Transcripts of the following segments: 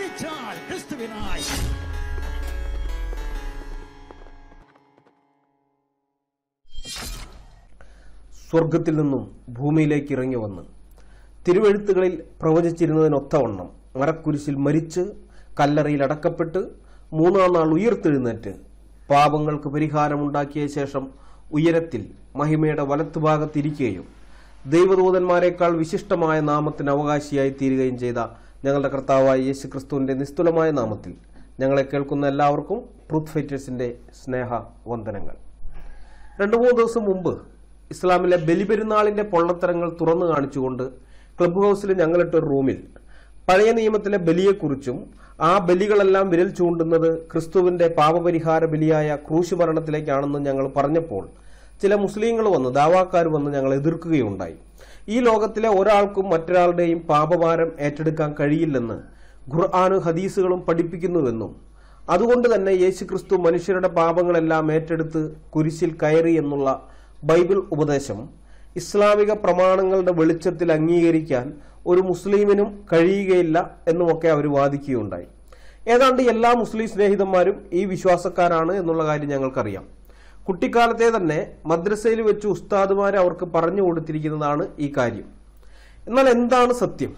മരിച്ചാൽ ക്രിസ്തുവിനായി. സ്വർഗത്തിൽ നിന്നും ഭൂമിയിലേക്ക് ഇറങ്ങി വന്ന് തിരുവഴുത്തുകളിൽ പ്രവചിച്ചിരുന്നതിനൊത്തവണ്ണം മരക്കുരിശിൽ മരിച്ച് കല്ലറയിൽ അടക്കപ്പെട്ട് മൂന്നാം നാൾ ഉയർത്തെഴുന്നേറ്റ് പാപങ്ങൾക്ക് പരിഹാരമുണ്ടാക്കിയ ശേഷം ഉയരത്തിൽ മഹിമയുടെ വലത്തുഭാഗത്തിരിക്കുകയും ദൈവദൂതന്മാരെക്കാൾ വിശിഷ്ടമായ നാമത്തിന് അവകാശിയായി തീരുകയും ചെയ്ത ഞങ്ങളുടെ കർത്താവായ യേശു ക്രിസ്തുവിന്റെ നിസ്തുലമായ നാമത്തിൽ ഞങ്ങളെ കേൾക്കുന്ന എല്ലാവർക്കും ട്രൂത്ത് ഫൈറ്റേഴ്സിന്റെ സ്നേഹ വന്ദനങ്ങൾ. രണ്ടു മൂന്ന് ദിവസം മുമ്പ് ഇസ്ലാമിലെ ബലിപെരുന്നാളിന്റെ പൊള്ളത്തരങ്ങൾ തുറന്നു കാണിച്ചുകൊണ്ട് ക്ലബ് ഹൗസിൽ ഞങ്ങളിട്ടൊരു റൂമിൽ പഴയ നിയമത്തിലെ ബലിയെക്കുറിച്ചും ആ ബലികളെല്ലാം വിരൽ ചൂണ്ടുന്നത് ക്രിസ്തുവിന്റെ പാപപരിഹാര ബലിയായ ക്രൂശ് മരണത്തിലേക്കാണെന്ന് ഞങ്ങൾ പറഞ്ഞപ്പോൾ ചില മുസ്ലിങ്ങൾ വന്ന് ദാവാക്കാർ വന്ന് ഞങ്ങൾ എതിർക്കുകയുണ്ടായി. ഈ ലോകത്തിലെ ഒരാൾക്കും മറ്റൊരാളുടെയും പാപഭാരം ഏറ്റെടുക്കാൻ കഴിയില്ലെന്ന് ഖുർആാനും ഹദീസുകളും പഠിപ്പിക്കുന്നുവെന്നും അതുകൊണ്ട് തന്നെ യേശുക്രിസ്തു മനുഷ്യരുടെ പാപങ്ങളെല്ലാം ഏറ്റെടുത്ത് കുരിശിൽ കയറി എന്നുള്ള ബൈബിൾ ഉപദേശം ഇസ്ലാമിക പ്രമാണങ്ങളുടെ വെളിച്ചത്തിൽ അംഗീകരിക്കാൻ ഒരു മുസ്ലിമിനും കഴിയുകയില്ല എന്നുമൊക്കെ അവർ വാദിക്കുകയുണ്ടായി. ഏതാണ്ട് എല്ലാ മുസ്ലിം സ്നേഹിതന്മാരും ഈ വിശ്വാസക്കാരാണ് എന്നുള്ള കാര്യം ഞങ്ങൾക്കറിയാം. കുട്ടിക്കാലത്തെ തന്നെ മദ്രസയിൽ വെച്ച് ഉസ്താദുമാരെ അവർക്ക് പറഞ്ഞു കൊടുത്തിരിക്കുന്നതാണ് ഈ കാര്യം. എന്നാൽ എന്താണ് സത്യം?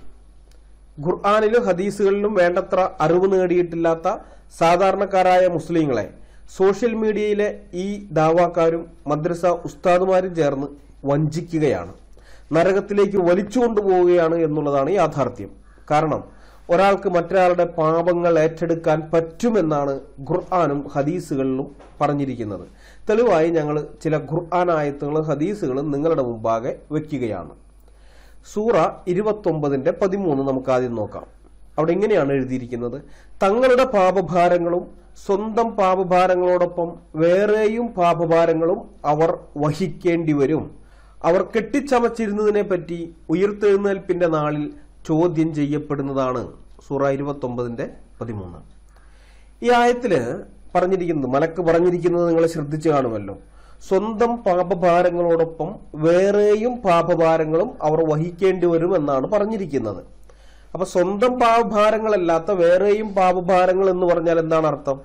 ഖുർആാനിലും ഹദീസുകളിലും വേണ്ടത്ര അറിവ് നേടിയിട്ടില്ലാത്ത സാധാരണക്കാരായ മുസ്ലിങ്ങളെ സോഷ്യൽ മീഡിയയിലെ ഈ ദാവാക്കാരും മദ്രസ ഉസ്താദുമാരും ചേർന്ന് വഞ്ചിക്കുകയാണ്. നരകത്തിലേക്ക് വലിച്ചുകൊണ്ടുപോവുകയാണ് എന്നുള്ളതാണ് യാഥാർത്ഥ്യം. കാരണം ഒരാൾക്ക് മറ്റൊരാളുടെ പാപങ്ങൾ ഏറ്റെടുക്കാൻ പറ്റുമെന്നാണ് ഖുർആാനും ഹദീസുകളിലും പറഞ്ഞിരിക്കുന്നത്. തെളിവായി ഞങ്ങൾ ചില ഖുർആൻ ആയത്തുകളും ഹദീസുകളും നിങ്ങളുടെ മുമ്പാകെ വയ്ക്കുകയാണ് സൂറ ഇരുപത്തൊമ്പതിന്റെ പതിമൂന്ന് നമുക്ക് ആദ്യം നോക്കാം. അവിടെ ഇങ്ങനെയാണ് എഴുതിയിരിക്കുന്നത്. തങ്ങളുടെ പാപഭാരങ്ങളും സ്വന്തം പാപഭാരങ്ങളോടൊപ്പം വേറെയും പാപഭാരങ്ങളും അവർ വഹിക്കേണ്ടി വരും. അവർ കെട്ടിച്ചമച്ചിരുന്നതിനെ പറ്റി ഉയർത്തെഴുന്നേൽപ്പിന്റെ നാളിൽ ചോദ്യം ചെയ്യപ്പെടുന്നതാണ്. സൂറ ഇരുപത്തൊമ്പതിന്റെ പതിമൂന്ന്. ഈ ആയത്തിൽ പറഞ്ഞിരിക്കുന്നത് മലക്ക് പറഞ്ഞിരിക്കുന്നത് നിങ്ങൾ ശ്രദ്ധിച്ചു കാണുമല്ലോ. സ്വന്തം പാപഭാരങ്ങളോടൊപ്പം വേറെയും പാപഭാരങ്ങളും അവർ വഹിക്കേണ്ടി വരും എന്നാണ് പറഞ്ഞിരിക്കുന്നത്. അപ്പൊ സ്വന്തം പാപഭാരങ്ങളല്ലാത്ത വേറെയും പാപഭാരങ്ങൾ എന്ന് പറഞ്ഞാൽ എന്താണ് അർത്ഥം?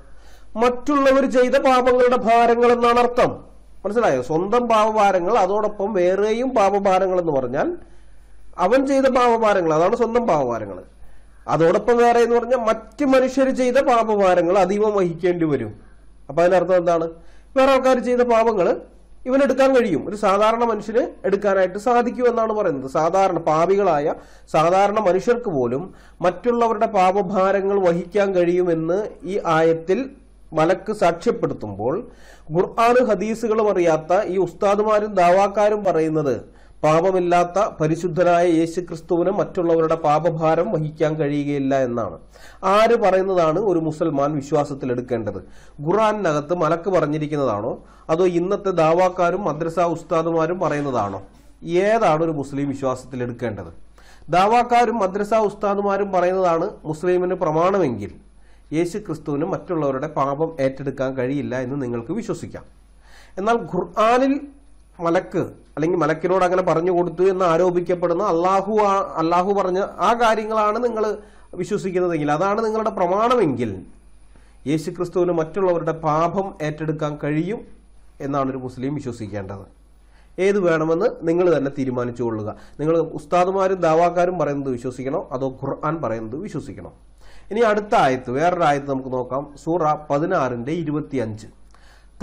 മറ്റുള്ളവർ ചെയ്ത പാപങ്ങളുടെ ഭാരങ്ങൾ എന്നാണ് അർത്ഥം. മനസ്സിലായോ? സ്വന്തം പാപഭാരങ്ങൾ അതോടൊപ്പം വേറെയും പാപഭാരങ്ങൾ എന്ന് പറഞ്ഞാൽ അവൻ ചെയ്ത പാപഭാരങ്ങൾ അതാണ് സ്വന്തം പാപഭാരങ്ങൾ. അതോടൊപ്പം വേറെ എന്ന് പറഞ്ഞാൽ മറ്റ് മനുഷ്യർ ചെയ്ത പാപഭാരങ്ങൾ അതീവം വഹിക്കേണ്ടി വരും. അപ്പൊ അതിനർത്ഥം എന്താണ്? വേറെ ആൾക്കാർ ചെയ്ത പാപങ്ങൾ ഇവനെടുക്കാൻ കഴിയും. ഒരു സാധാരണ മനുഷ്യന് എടുക്കാനായിട്ട് സാധിക്കും എന്നാണ് പറയുന്നത്. സാധാരണ പാപികളായ സാധാരണ മനുഷ്യർക്ക് പോലും മറ്റുള്ളവരുടെ പാപഭാരങ്ങൾ വഹിക്കാൻ കഴിയുമെന്ന് ഈ ആയത്തിൽ മലക്ക് സാക്ഷ്യപ്പെടുത്തുമ്പോൾ ഖുർആാനും ഹദീസുകളും അറിയാത്ത ഈ ഉസ്താദുമാരും ദാവാക്കാരും പറയുന്നത് പാപമില്ലാത്ത പരിശുദ്ധനായ യേശു ക്രിസ്തുവിന് മറ്റുള്ളവരുടെ പാപഭാരം വഹിക്കാൻ കഴിയുകയില്ല എന്നാണ്. ആര് പറയുന്നതാണ് ഒരു മുസൽമാൻ വിശ്വാസത്തിൽ എടുക്കേണ്ടത്? ഖുർആാനിനകത്ത് മലക്ക് പറഞ്ഞിരിക്കുന്നതാണോ? അതോ ഇന്നത്തെ ദാവാക്കാരും മദ്രസ ഉസ്താദുമാരും പറയുന്നതാണോ? ഏതാണ് ഒരു മുസ്ലിം വിശ്വാസത്തിൽ എടുക്കേണ്ടത്? ദാവാക്കാരും മദ്രസ ഉസ്താദുമാരും പറയുന്നതാണ് മുസ്ലിമിന് പ്രമാണമെങ്കിൽ യേശു ക്രിസ്തുവിന് മറ്റുള്ളവരുടെ പാപം ഏറ്റെടുക്കാൻ കഴിയില്ല എന്ന് നിങ്ങൾക്ക് വിശ്വസിക്കാം. എന്നാൽ ഖുർആാനിൽ മലക്ക് അല്ലെങ്കിൽ മലക്കിനോട് അങ്ങനെ പറഞ്ഞു കൊടുത്തു എന്ന് ആരോപിക്കപ്പെടുന്ന അള്ളാഹു അള്ളാഹു പറഞ്ഞ ആ കാര്യങ്ങളാണ് നിങ്ങൾ വിശ്വസിക്കുന്നതെങ്കിൽ അതാണ് നിങ്ങളുടെ പ്രമാണമെങ്കിൽ യേശു ക്രിസ്തുവിന് മറ്റുള്ളവരുടെ പാപം ഏറ്റെടുക്കാൻ കഴിയും എന്നാണ് ഒരു മുസ്ലിം വിശ്വസിക്കേണ്ടത്. ഏത് വേണമെന്ന് നിങ്ങൾ തന്നെ തീരുമാനിച്ചു കൊള്ളുക. നിങ്ങൾ ഉസ്താദുമാരും ദാവാക്കാരും പറയുന്നത് വിശ്വസിക്കണോ? അതോ ഖുർആൻ പറയുന്നത് വിശ്വസിക്കണോ? ഇനി അടുത്ത ആയത്ത് വേറൊരു ആയത്ത് നമുക്ക് നോക്കാം. സൂറ പതിനാറിന്റെ ഇരുപത്തിയഞ്ച്.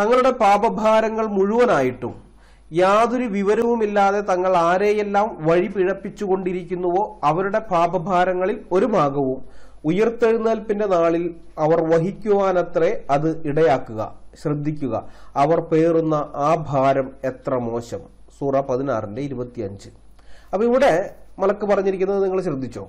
തങ്ങളുടെ പാപഭാരങ്ങൾ മുഴുവനായിട്ടും യാതൊരു വിവരവുമില്ലാതെ തങ്ങൾ ആരെയെല്ലാം വഴി പിഴപ്പിച്ചുകൊണ്ടിരിക്കുന്നുവോ അവരുടെ പാപഭാരങ്ങളിൽ ഒരു ഭാഗവും ഉയർത്തെഴുന്നേൽപ്പിന്റെ നാളിൽ അവർ വഹിക്കുവാനത്രേ അത് ഇടയാക്കുക. ശ്രദ്ധിക്കുക. അവർ പേറുന്ന ആ ഭാരം എത്ര മോശം. സൂറ പതിനാറിന്റെ ഇരുപത്തിയഞ്ച്. അപ്പൊ ഇവിടെ മലക്ക് പറഞ്ഞിരിക്കുന്നത് നിങ്ങൾ ശ്രദ്ധിച്ചോ?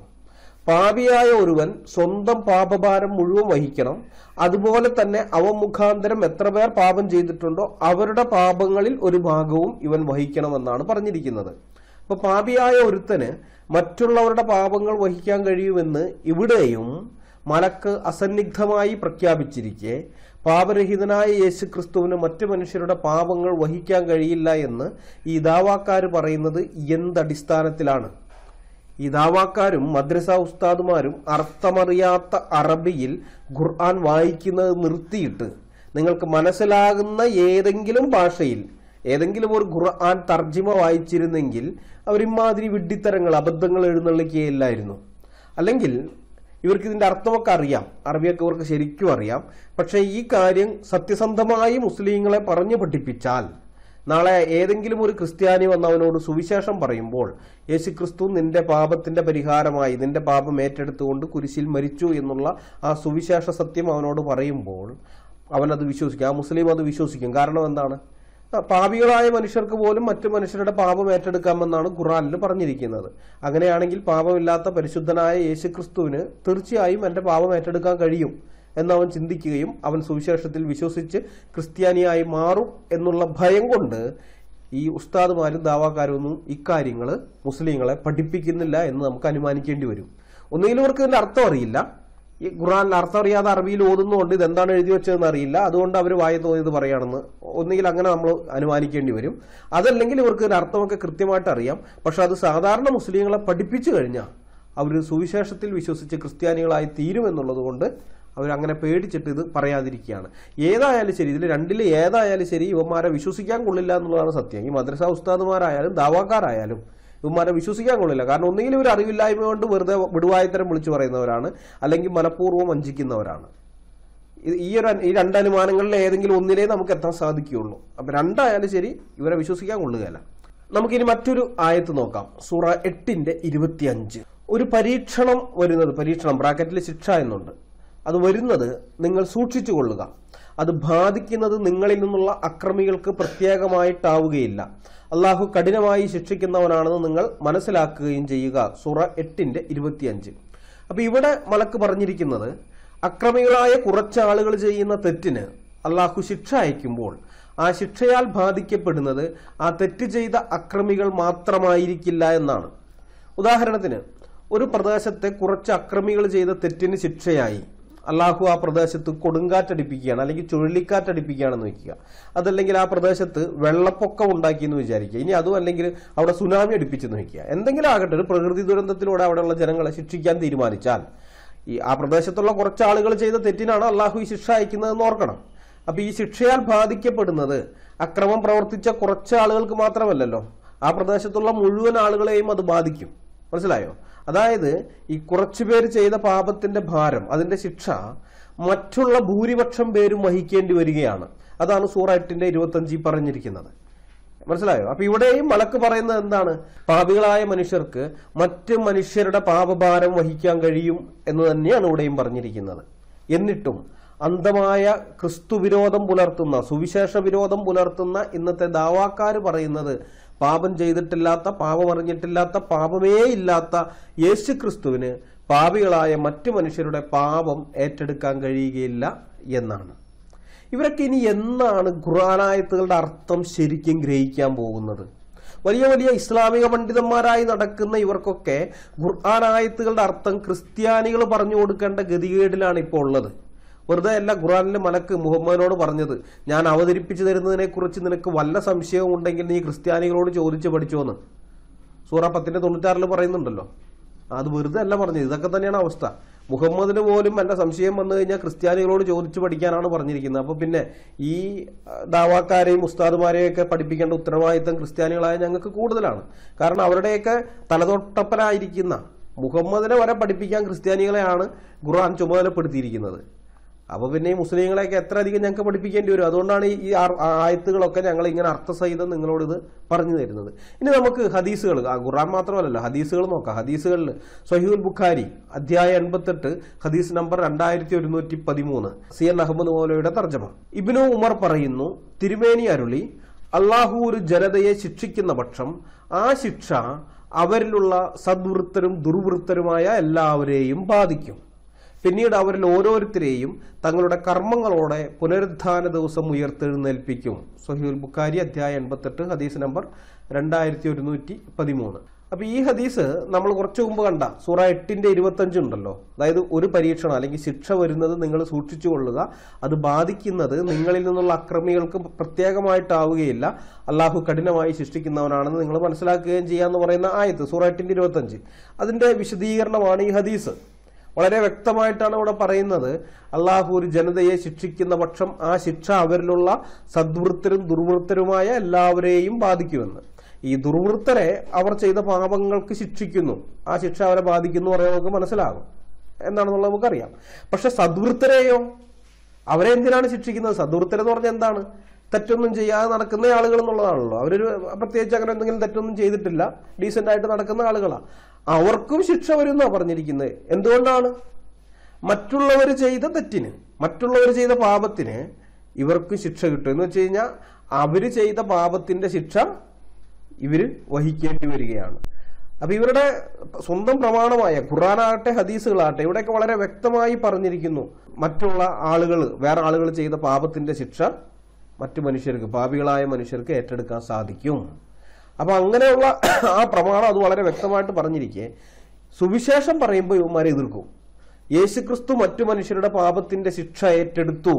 പാപിയായ ഒരുവൻ സ്വന്തം പാപഭാരം മുഴുവൻ വഹിക്കണം. അതുപോലെ തന്നെ അവ മുഖാന്തരം എത്ര പേർ പാപം ചെയ്തിട്ടുണ്ടോ അവരുടെ പാപങ്ങളിൽ ഒരു ഭാഗവും ഇവൻ വഹിക്കണമെന്നാണ് പറഞ്ഞിരിക്കുന്നത്. അപ്പൊ പാപിയായ ഒരുത്തന് മറ്റുള്ളവരുടെ പാപങ്ങൾ വഹിക്കാൻ കഴിയുമെന്ന് ഇവിടെയും മലക്ക് അസന്നിഗ്ധമായി പ്രഖ്യാപിച്ചിരിക്കെ പാപരഹിതനായ യേശു ക്രിസ്തുവിന് മറ്റു മനുഷ്യരുടെ പാപങ്ങൾ വഹിക്കാൻ കഴിയില്ല എന്ന് ഈ ദാവാക്കാർ പറയുന്നത് എന്തടിസ്ഥാനത്തിലാണ് ഈ ദാവാക്കാരും മദ്രസ ഉസ്താദുമാരും അർത്ഥമറിയാത്ത അറബിയിൽ ഖുർആൻ വായിക്കുന്നത് നിർത്തിയിട്ട് നിങ്ങൾക്ക് മനസ്സിലാകുന്ന ഏതെങ്കിലും ഭാഷയിൽ ഏതെങ്കിലും ഒരു ഖുർആൻ തർജിമ വായിച്ചിരുന്നെങ്കിൽ അവർ ഇമാതിരി വിഡ്ഢിത്തരങ്ങൾ അബദ്ധങ്ങൾ എഴുന്നള്ളിക്കുകയില്ലായിരുന്നു. അല്ലെങ്കിൽ ഇവർക്ക് ഇതിന്റെ അർത്ഥമൊക്കെ അറിയാം. അറബിയൊക്കെ ഇവർക്ക് ശരിക്കും അറിയാം. പക്ഷേ ഈ കാര്യം സത്യസന്ധമായി മുസ്ലിങ്ങളെ പറഞ്ഞു പഠിപ്പിച്ചാൽ നാളെ ഏതെങ്കിലും ഒരു ക്രിസ്ത്യാനി വന്ന് അവനോട് സുവിശേഷം പറയുമ്പോൾ യേശു ക്രിസ്തു നിന്റെ പാപത്തിന്റെ പരിഹാരമായി നിന്റെ പാപം ഏറ്റെടുത്തുകൊണ്ട് കുരിശിൽ മരിച്ചു എന്നുള്ള ആ സുവിശേഷ സത്യം അവനോട് പറയുമ്പോൾ അവനത് വിശ്വസിക്കും. ആ മുസ്ലിം അത് വിശ്വസിക്കും. കാരണം എന്താണ്? പാപികളായ മനുഷ്യർക്ക് പോലും മറ്റു മനുഷ്യരുടെ പാപം ഏറ്റെടുക്കാമെന്നാണ് ഖുറാനിൽ പറഞ്ഞിരിക്കുന്നത്. അങ്ങനെയാണെങ്കിൽ പാപമില്ലാത്ത പരിശുദ്ധനായ യേശു ക്രിസ്തുവിന് തീർച്ചയായും എന്റെ പാപം ഏറ്റെടുക്കാൻ കഴിയും. എന്ന് അവൻ ചിന്തിക്കുകയും അവൻ സുവിശേഷത്തിൽ വിശ്വസിച്ച് ക്രിസ്ത്യാനിയായി മാറും എന്നുള്ള ഭയം കൊണ്ട് ഈ ഉസ്താദുമാരും ദാവാക്കാരും ഒന്നും ഇക്കാര്യങ്ങൾ മുസ്ലിങ്ങളെ പഠിപ്പിക്കുന്നില്ല എന്ന് നമുക്ക് അനുമാനിക്കേണ്ടി വരും. ഒന്നുകിലും ഇവർക്ക് ഇതിന്റെ അർത്ഥം അറിയില്ല. ഈ ഖുറാനിൽ അർത്ഥം അറിയാതെ അറബിയിൽ ഓതുന്നതുകൊണ്ട് ഇതെന്താണ് എഴുതി വെച്ചതെന്ന് അറിയില്ല. അതുകൊണ്ട് അവർ വായ തോന്നിയത് പറയുകയാണെന്ന് ഒന്നുകിൽ അങ്ങനെ നമ്മൾ അനുമാനിക്കേണ്ടി വരും. അതല്ലെങ്കിൽ ഇവർക്ക് അർത്ഥമൊക്കെ കൃത്യമായിട്ട് അറിയാം. പക്ഷെ അത് സാധാരണ മുസ്ലിങ്ങളെ പഠിപ്പിച്ചു കഴിഞ്ഞാൽ അവർ സുവിശേഷത്തിൽ വിശ്വസിച്ച് ക്രിസ്ത്യാനികളായി തീരുമെന്നുള്ളത് കൊണ്ട് അവർ അങ്ങനെ പേടിച്ചിട്ട് ഇത് പറയാതിരിക്കുകയാണ്. ഏതായാലും ശരി ഇതിൽ രണ്ടിൽ ഏതായാലും ശരി ഇവന്മാരെ വിശ്വസിക്കാൻ കൊള്ളില്ല എന്നുള്ളതാണ് സത്യം. ഈ മദ്രസ ഉസ്താദുമാരായാലും ദാവാക്കാരായാലും ഇവന്മാരെ വിശ്വസിക്കാൻ കൊള്ളില്ല. കാരണം ഒന്നുകിൽ ഇവർ അറിവില്ലായ്മ കൊണ്ട് വെറുതെ വിടുവായത്തരം വിളിച്ചു പറയുന്നവരാണ് അല്ലെങ്കിൽ മനഃപൂർവം വഞ്ചിക്കുന്നവരാണ്. ഈ ഒരു ഈ രണ്ട് അനുമാനങ്ങളിൽ ഏതെങ്കിലും ഒന്നിലേ നമുക്ക് എത്താൻ സാധിക്കുകയുള്ളൂ. അപ്പൊ രണ്ടായാലും ശരി ഇവരെ വിശ്വസിക്കാൻ കൊള്ളുകയല്ല. നമുക്കിനി മറ്റൊരു ആയത്ത് നോക്കാം. സൂറ എട്ടിന്റെ ഇരുപത്തിയഞ്ച്. ഒരു പരീക്ഷണം വരുന്നത് പരീക്ഷണം ബ്രാക്കറ്റിൽ ശിക്ഷ എന്നുണ്ട്. അത് വരുന്നത് നിങ്ങൾ സൂക്ഷിച്ചു കൊള്ളുക. അത് ബാധിക്കുന്നത് നിങ്ങളിൽ നിന്നുള്ള അക്രമികൾക്ക് പ്രത്യേകമായിട്ടാവുകയില്ല. അള്ളാഹു കഠിനമായി ശിക്ഷിക്കുന്നവനാണെന്ന് നിങ്ങൾ മനസ്സിലാക്കുകയും ചെയ്യുക. സൂറ എട്ടിന്റെ ഇരുപത്തിയഞ്ച്. അപ്പൊ ഇവിടെ മലക്ക് പറഞ്ഞിരിക്കുന്നത് അക്രമികളായ കുറച്ചാളുകൾ ചെയ്യുന്ന തെറ്റിന് അള്ളാഹു ശിക്ഷ അയക്കുമ്പോൾ ആ ശിക്ഷയാൽ ബാധിക്കപ്പെടുന്നത് ആ തെറ്റ് ചെയ്ത അക്രമികൾ മാത്രമായിരിക്കില്ല എന്നാണ്. ഉദാഹരണത്തിന് ഒരു പ്രദേശത്തെ കുറച്ച് അക്രമികൾ ചെയ്ത തെറ്റിന് ശിക്ഷയായി. അള്ളാഹു ആ പ്രദേശത്ത് കൊടുങ്കാറ്റടിപ്പിക്കുകയാണ് അല്ലെങ്കിൽ ചുഴലിക്കാറ്റടിപ്പിക്കുകയാണെന്ന് വെക്കുക. അതല്ലെങ്കിൽ ആ പ്രദേശത്ത് വെള്ളപ്പൊക്കം ഉണ്ടാക്കിയെന്ന് വിചാരിക്കുക. ഇനി അതും അല്ലെങ്കിൽ അവിടെ സുനാമി അടിപ്പിച്ചെന്ന് വെക്കുക. എന്തെങ്കിലും ആകട്ടെ ഒരു പ്രകൃതി ദുരന്തത്തിലൂടെ അവിടെയുള്ള ജനങ്ങളെ ശിക്ഷിക്കാൻ തീരുമാനിച്ചാൽ ഈ ആ പ്രദേശത്തുള്ള കുറച്ച് ആളുകൾ ചെയ്ത തെറ്റിനാണ് അള്ളാഹു ഈ ശിക്ഷ അയക്കുന്നതെന്ന് ഓർക്കണം. അപ്പൊ ഈ ശിക്ഷയാൽ ബാധിക്കപ്പെടുന്നത് അക്രമം പ്രവർത്തിച്ച കുറച്ച് ആളുകൾക്ക് മാത്രമല്ലല്ലോ. ആ പ്രദേശത്തുള്ള മുഴുവൻ ആളുകളെയും അത് ബാധിക്കും. മനസ്സിലായോ? അതായത് ഈ കുറച്ചു പേര് ചെയ്ത പാപത്തിന്റെ ഭാരം അതിന്റെ ശിക്ഷ മറ്റുള്ള ഭൂരിപക്ഷം പേരും വഹിക്കേണ്ടി വരികയാണ്. അതാണ് സൂറ എട്ടിന്റെ ഇരുപത്തഞ്ചിൽ പറഞ്ഞിരിക്കുന്നത്. മനസ്സിലായോ? അപ്പൊ ഇവിടെയും മലക്ക് പറയുന്നത് എന്താണ്? പാപികളായ മനുഷ്യർക്ക് മറ്റ് മനുഷ്യരുടെ പാപഭാരം വഹിക്കാൻ കഴിയും എന്ന് തന്നെയാണ് ഇവിടെയും പറഞ്ഞിരിക്കുന്നത്. എന്നിട്ടും അന്ധമായ ക്രിസ്തു വിരോധം പുലർത്തുന്ന സുവിശേഷ വിരോധം പുലർത്തുന്ന ഇന്നത്തെ ദാവാക്കാർ പറയുന്നത് പാപം ചെയ്തിട്ടില്ലാത്ത പാപമറിഞ്ഞിട്ടില്ലാത്ത പാപമേ ഇല്ലാത്ത യേശു ക്രിസ്തുവിന് പാപികളായ മറ്റു മനുഷ്യരുടെ പാപം ഏറ്റെടുക്കാൻ കഴിയുകയില്ല എന്നാണ്. ഇവരൊക്കെ ഇനി എന്നാണ് ഖുറാനായത്തുകളുടെ അർത്ഥം ശരിക്കും ഗ്രഹിക്കാൻ പോകുന്നത്? വലിയ വലിയ ഇസ്ലാമിക പണ്ഡിതന്മാരായി നടക്കുന്ന ഇവർക്കൊക്കെ ഖുർആാനായത്തുകളുടെ അർത്ഥം ക്രിസ്ത്യാനികൾ പറഞ്ഞു കൊടുക്കേണ്ട ഗതികേടിലാണ് ഇപ്പോൾ ഉള്ളത്. വെറുതെ അല്ല ഖുറാനിലെ മലക്ക് മുഹമ്മദിനോട് പറഞ്ഞത് ഞാൻ അവതരിപ്പിച്ചു തരുന്നതിനെ കുറിച്ച് നിനക്ക് വല്ല സംശയവും ഉണ്ടെങ്കിൽ നീ ക്രിസ്ത്യാനികളോട് ചോദിച്ചു പഠിച്ചോന്ന്. സൂറ പത്തിന്റെ തൊണ്ണൂറ്റാറിൽ പറയുന്നുണ്ടല്ലോ. അത് വെറുതെ അല്ല പറഞ്ഞത്. ഇതൊക്കെ തന്നെയാണ് അവസ്ഥ. മുഹമ്മദിന് പോലും എന്റെ സംശയം വന്നു കഴിഞ്ഞാൽ ക്രിസ്ത്യാനികളോട് ചോദിച്ചു പഠിക്കാനാണ് പറഞ്ഞിരിക്കുന്നത്. അപ്പൊ പിന്നെ ഈ ദാവാക്കാരെയും ഉസ്താദുമാരെയും ഒക്കെ പഠിപ്പിക്കേണ്ട ഉത്തരവാദിത്തം ക്രിസ്ത്യാനികളായ ഞങ്ങൾക്ക് കൂടുതലാണ്. കാരണം അവരുടെയൊക്കെ തലതൊട്ടപ്പനായിരിക്കുന്ന മുഹമ്മദിനെ വരെ പഠിപ്പിക്കാൻ ക്രിസ്ത്യാനികളെയാണ് ഖുർആൻ ചുമതലപ്പെടുത്തിയിരിക്കുന്നത്. അപ്പൊ പിന്നെ ഈ മുസ്ലിങ്ങളെയൊക്കെ എത്ര അധികം ഞങ്ങൾക്ക് പഠിപ്പിക്കേണ്ടി വരും? അതുകൊണ്ടാണ് ഈ- ആയത്തുകളൊക്കെ ഞങ്ങൾ ഇങ്ങനെ അർത്ഥസഹിതം നിങ്ങളോട് ഇത് പറഞ്ഞു തരുന്നത്. ഇനി നമുക്ക് ഹദീസുകൾ ഖുറാൻ മാത്രമല്ലല്ലോ ഹദീസുകൾ നോക്കാം. ഹദീസുകളിൽ സഹീദുൽ ബുഖാരി അധ്യായ എൺപത്തെട്ട് ഹദീസ് നമ്പർ രണ്ടായിരത്തി ഒരുന്നൂറ്റി പതിമൂന്ന് സി എൻ അഹമ്മദ് മൗലയുടെ തർജമ. ഇബിനു ഉമർ പറയുന്നു തിരുമേനി അരുളി അള്ളാഹു ഒരു ജനതയെ ശിക്ഷിക്കുന്ന പക്ഷം ആ ശിക്ഷ അവരിലുള്ള സദ്വൃത്തരും ദുർവൃത്തരുമായ എല്ലാവരെയും ബാധിക്കും. പിന്നീട് അവരിൽ ഓരോരുത്തരെയും തങ്ങളുടെ കർമ്മങ്ങളോടെ പുനരുദ്ധാന ദിവസം ഉയർത്തെഴുന്നേൽപ്പിക്കും. സൊഹീൽ ബുക്കാരി അധ്യായം എൺപത്തെട്ട് ഹദീസ് നമ്പർ രണ്ടായിരത്തി ഒരുന്നൂറ്റി പതിമൂന്ന് അപ്പൊ ഈ ഹദീസ് നമ്മൾ കുറച്ചു മുമ്പ് കണ്ട സൂറ എട്ടിന്റെ ഇരുപത്തഞ്ച് ഉണ്ടല്ലോ. അതായത് ഒരു പരീക്ഷണം അല്ലെങ്കിൽ ശിക്ഷ വരുന്നത് നിങ്ങൾ സൂക്ഷിച്ചു കൊള്ളുക. അത് ബാധിക്കുന്നത് നിങ്ങളിൽ നിന്നുള്ള അക്രമികൾക്ക് പ്രത്യേകമായിട്ടാവുകയില്ല. അള്ളാഹു കഠിനമായി ശിക്ഷിക്കുന്നവനാണെന്ന് നിങ്ങൾ മനസ്സിലാക്കുകയും ചെയ്യാന്ന് പറയുന്ന ആയത്ത് സൂറ എട്ടിന്റെ ഇരുപത്തഞ്ച്. അതിന്റെ വിശദീകരണമാണ് ഈ ഹദീസ്. വളരെ വ്യക്തമായിട്ടാണ് അവിടെ പറയുന്നത്. അള്ളാഹു ഒരു ജനതയെ ശിക്ഷിക്കുന്ന പക്ഷം ആ ശിക്ഷ അവരിലുള്ള സദ്വൃത്തരും ദുർവൃത്തരുമായ എല്ലാവരെയും ബാധിക്കുമെന്ന്. ഈ ദുർവൃത്തരെ അവർ ചെയ്ത പാപങ്ങൾക്ക് ശിക്ഷിക്കുന്നു. ആ ശിക്ഷ അവരെ ബാധിക്കുന്നു പറയാൻ നമുക്ക് മനസ്സിലാകും. എന്താണെന്നുള്ളത് നമുക്കറിയാം. പക്ഷെ സദ്വൃത്തരെയോ? അവരെ എന്തിനാണ് ശിക്ഷിക്കുന്നത്? സദ്വൃത്തരെന്ന് പറഞ്ഞാൽ എന്താണ്? തെറ്റൊന്നും ചെയ്യാതെ നടക്കുന്ന ആളുകൾ എന്നുള്ളതാണല്ലോ. അവരൊരു പ്രത്യേകിച്ച് അങ്ങനെ എന്തെങ്കിലും തെറ്റൊന്നും ചെയ്തിട്ടില്ല. ഡീസെന്റ് ആയിട്ട് നടക്കുന്ന ആളുകളാണ് അവർക്കും ശിക്ഷ വരുന്ന പറഞ്ഞിരിക്കുന്നത് എന്തുകൊണ്ടാണ്? മറ്റുള്ളവർ ചെയ്ത തെറ്റിന് മറ്റുള്ളവർ ചെയ്ത പാപത്തിന് ഇവർക്കും ശിക്ഷ കിട്ടും. എന്ന് വെച്ച് കഴിഞ്ഞാൽ അവർ ചെയ്ത പാപത്തിന്റെ ശിക്ഷ ഇവർ വഹിക്കേണ്ടി വരികയാണ്. അപ്പൊ ഇവരുടെ സ്വന്തം പ്രമാണമായ ഖുറാനാകട്ടെ ഹദീസുകളാകട്ടെ ഇവിടെയൊക്കെ വളരെ വ്യക്തമായി പറഞ്ഞിരിക്കുന്നു. മറ്റുള്ള ആളുകൾ വേറെ ആളുകൾ ചെയ്ത പാപത്തിന്റെ ശിക്ഷ മറ്റു മനുഷ്യർക്ക് പാപികളായ മനുഷ്യർക്ക് ഏറ്റെടുക്കാൻ സാധിക്കും. അപ്പൊ അങ്ങനെയുള്ള ആ പ്രമാണം അത് വളരെ വ്യക്തമായിട്ട് പറഞ്ഞിരിക്കെ. സുവിശേഷം പറയുമ്പോൾ ഇവന്മാരെ എതിർക്കും. യേശുക്രിസ്തു മറ്റു മനുഷ്യരുടെ പാപത്തിന്റെ ശിക്ഷ ഏറ്റെടുത്തു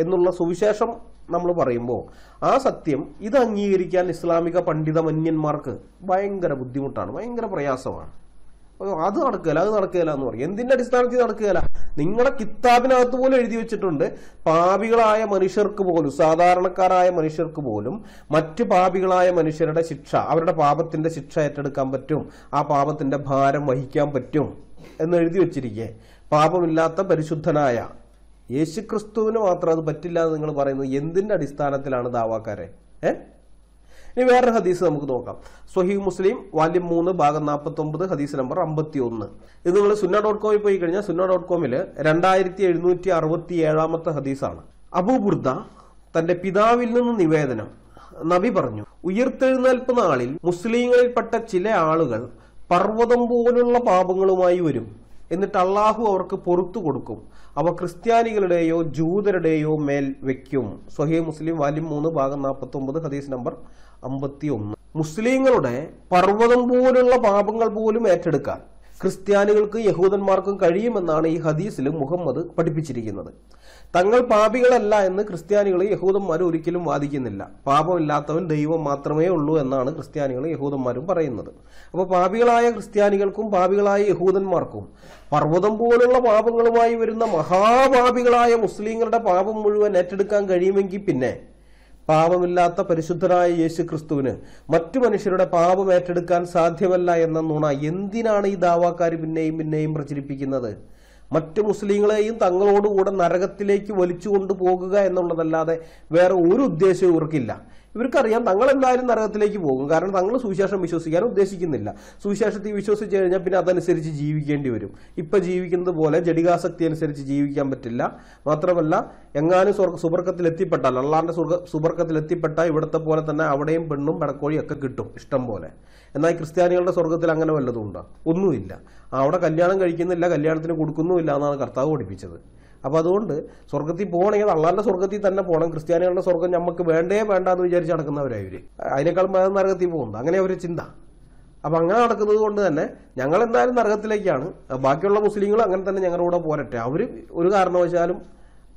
എന്നുള്ള സുവിശേഷം നമ്മൾ പറയുമ്പോൾ ആ സത്യം ഇത് അംഗീകരിക്കാൻ ഇസ്ലാമിക പണ്ഡിതമന്യന്മാർക്ക് ഭയങ്കര ബുദ്ധിമുട്ടാണ് ഭയങ്കര പ്രയാസമാണ്. അത് നടക്കുകയില്ല അത് നടക്കുകയില്ല എന്ന് പറയും എന്തിന്റെ അടിസ്ഥാനത്തിൽ നടക്കുകയില്ല? നിങ്ങളുടെ കിതാബിനകത്ത് പോലും എഴുതി വെച്ചിട്ടുണ്ട്. പാപികളായ മനുഷ്യർക്ക് പോലും സാധാരണക്കാരായ മനുഷ്യർക്ക് പോലും മറ്റ് പാപികളായ മനുഷ്യരുടെ ശിക്ഷ അവരുടെ പാപത്തിന്റെ ശിക്ഷ ഏറ്റെടുക്കാൻ പറ്റും. ആ പാപത്തിന്റെ ഭാരം വഹിക്കാൻ പറ്റും എന്ന് എഴുതി വെച്ചിരിക്കേ. പാപമില്ലാത്ത പരിശുദ്ധനായ യേശുക്രിസ്തുവിന് മാത്രം അത് പറ്റില്ല എന്ന് നിങ്ങൾ പറയുന്നത് എന്തിന്റെ അടിസ്ഥാനത്തിലാണ് ദാവാക്കാരെ? ഏഹ് ഇനി വേറൊരു ഹദീസ് നമുക്ക് നോക്കാം. സ്വഹീഹ് മുസ്ലിം വാല്യം മൂന്ന് ഭാഗം നാൽപ്പത്തി ഒമ്പത് ഹദീസ് നമ്പർ അമ്പത്തി ഒന്ന് ഇത് നിങ്ങൾ സുന്ന ഡോട്ട് കോമിൽ പോയി കഴിഞ്ഞാൽ സുന്ന ഡോട്ട് കോമിൽ രണ്ടായിരത്തി എഴുന്നൂറ്റി അറുപത്തി ഏഴാമത്തെ ഹദീസാണ്. അബൂബുർദ തന്റെ പിതാവിൽ നിന്ന് നിവേദനം. നബി പറഞ്ഞു ഉയർത്തെഴുന്നേൽപ്പ് നാളിൽ മുസ്ലിങ്ങളിൽപ്പെട്ട ചില ആളുകൾ പർവതം പോലുള്ള പാപങ്ങളുമായി വരും. എന്നിട്ട് അള്ളാഹു അവർക്ക് പൊറത്തു കൊടുക്കും. അവ ക്രിസ്ത്യാനികളുടെയോ ജൂതരുടെയോ മേൽ വെക്കും. സ്വഹീ മുസ്ലിം വാല്യം മൂന്ന് ഭാഗം നാൽപ്പത്തി ഒമ്പത് ഹദീസ് നമ്പർ അമ്പത്തി ഒന്ന് മുസ്ലിങ്ങളുടെ പർവതം പോലുള്ള പാപങ്ങൾ പോലും ഏറ്റെടുക്കാൻ ക്രിസ്ത്യാനികൾക്കും യഹൂദന്മാർക്കും കഴിയുമെന്നാണ് ഈ ഹദീസിൽ മുഹമ്മദ് പഠിപ്പിച്ചിരിക്കുന്നത്. തങ്ങൾ പാപികളല്ല എന്ന് ക്രിസ്ത്യാനികളും യഹൂദന്മാരും ഒരിക്കലും വാദിക്കുന്നില്ല. പാപമില്ലാത്തവൻ ദൈവം മാത്രമേ ഉള്ളൂ എന്നാണ് ക്രിസ്ത്യാനികളും യഹൂദന്മാരും പറയുന്നത്. അപ്പോൾ പാപികളായ ക്രിസ്ത്യാനികൾക്കും പാപികളായ യഹൂദന്മാർക്കും പർവതം പോലുള്ള പാപങ്ങളുമായി വരുന്ന മഹാപാപികളായ മുസ്ലിങ്ങളുടെ പാപം മുഴുവൻ ഏറ്റെടുക്കാൻ കഴിയുമെങ്കിൽ പിന്നെ പാപമില്ലാത്ത പരിശുദ്ധനായ യേശു ക്രിസ്തുവിന് മറ്റു മനുഷ്യരുടെ പാപം ഏറ്റെടുക്കാൻ സാധ്യമല്ല എന്ന നുണ എന്തിനാണ് ഈ ദാവാക്കാർ പിന്നെയും പിന്നെയും പ്രചരിപ്പിക്കുന്നത്? മറ്റു മുസ്ലിങ്ങളെയും തങ്ങളോടുകൂടെ നരകത്തിലേക്ക് വലിച്ചു കൊണ്ടുപോകുക എന്നുള്ളതല്ലാതെ വേറെ ഒരു ഉദ്ദേശവും ഇവർക്കില്ല. ഇവർക്കറിയാം തങ്ങൾ എന്തായാലും നരകത്തിലേക്ക് പോകും. കാരണം തങ്ങൾ സുവിശേഷം വിശ്വസിക്കാൻ ഉദ്ദേശിക്കുന്നില്ല. സുവിശേഷത്തിൽ വിശ്വസിച്ച് കഴിഞ്ഞാൽ പിന്നെ അതനുസരിച്ച് ജീവിക്കേണ്ടി വരും. ഇപ്പൊ ജീവിക്കുന്നത് പോലെ ജടികാസക്തി അനുസരിച്ച് ജീവിക്കാൻ പറ്റില്ല. മാത്രമല്ല എങ്ങാനും സ്വർഗ സുബർക്കത്തിൽ എത്തിപ്പെട്ടാൽ അള്ളാന്റെ സ്വർഗ സുബർക്കത്തിൽ എത്തിപ്പെട്ടാൽ ഇവിടുത്തെ പോലെ തന്നെ അവിടെയും പെണ്ണും പടക്കോഴിയും ഒക്കെ കിട്ടും ഇഷ്ടം പോലെ. എന്നാൽ ക്രിസ്ത്യാനികളുടെ സ്വർഗത്തിൽ അങ്ങനെ വല്ലതും ഉണ്ടോ? ഒന്നുമില്ല. അവിടെ കല്യാണം കഴിക്കുന്നില്ല കല്യാണത്തിന് കൊടുക്കുന്നുമില്ല എന്നാണ് കർത്താവ് പഠിപ്പിച്ചത്. അപ്പൊ അതുകൊണ്ട് സ്വർഗത്തിൽ പോകണമെങ്കിൽ അള്ളാന്റെ സ്വർഗത്തിൽ തന്നെ പോകണം ക്രിസ്ത്യാനികളുടെ സ്വർഗം നമുക്ക് വേണ്ടേ വേണ്ട എന്ന് വിചാരിച്ച് നടക്കുന്നവരായി ഇവർ. അതിനേക്കാൾ ഭേദം നരകത്തിൽ പോകുന്നത് അങ്ങനെ ഒരു ചിന്ത. അപ്പൊ അങ്ങനെ നടക്കുന്നത് കൊണ്ട് തന്നെ ഞങ്ങൾ എന്തായാലും നരകത്തിലേക്കാണ്. ബാക്കിയുള്ള മുസ്ലിങ്ങൾ അങ്ങനെ തന്നെ ഞങ്ങളുടെ കൂടെ പോരട്ടെ. അവർ ഒരു കാരണവശാലും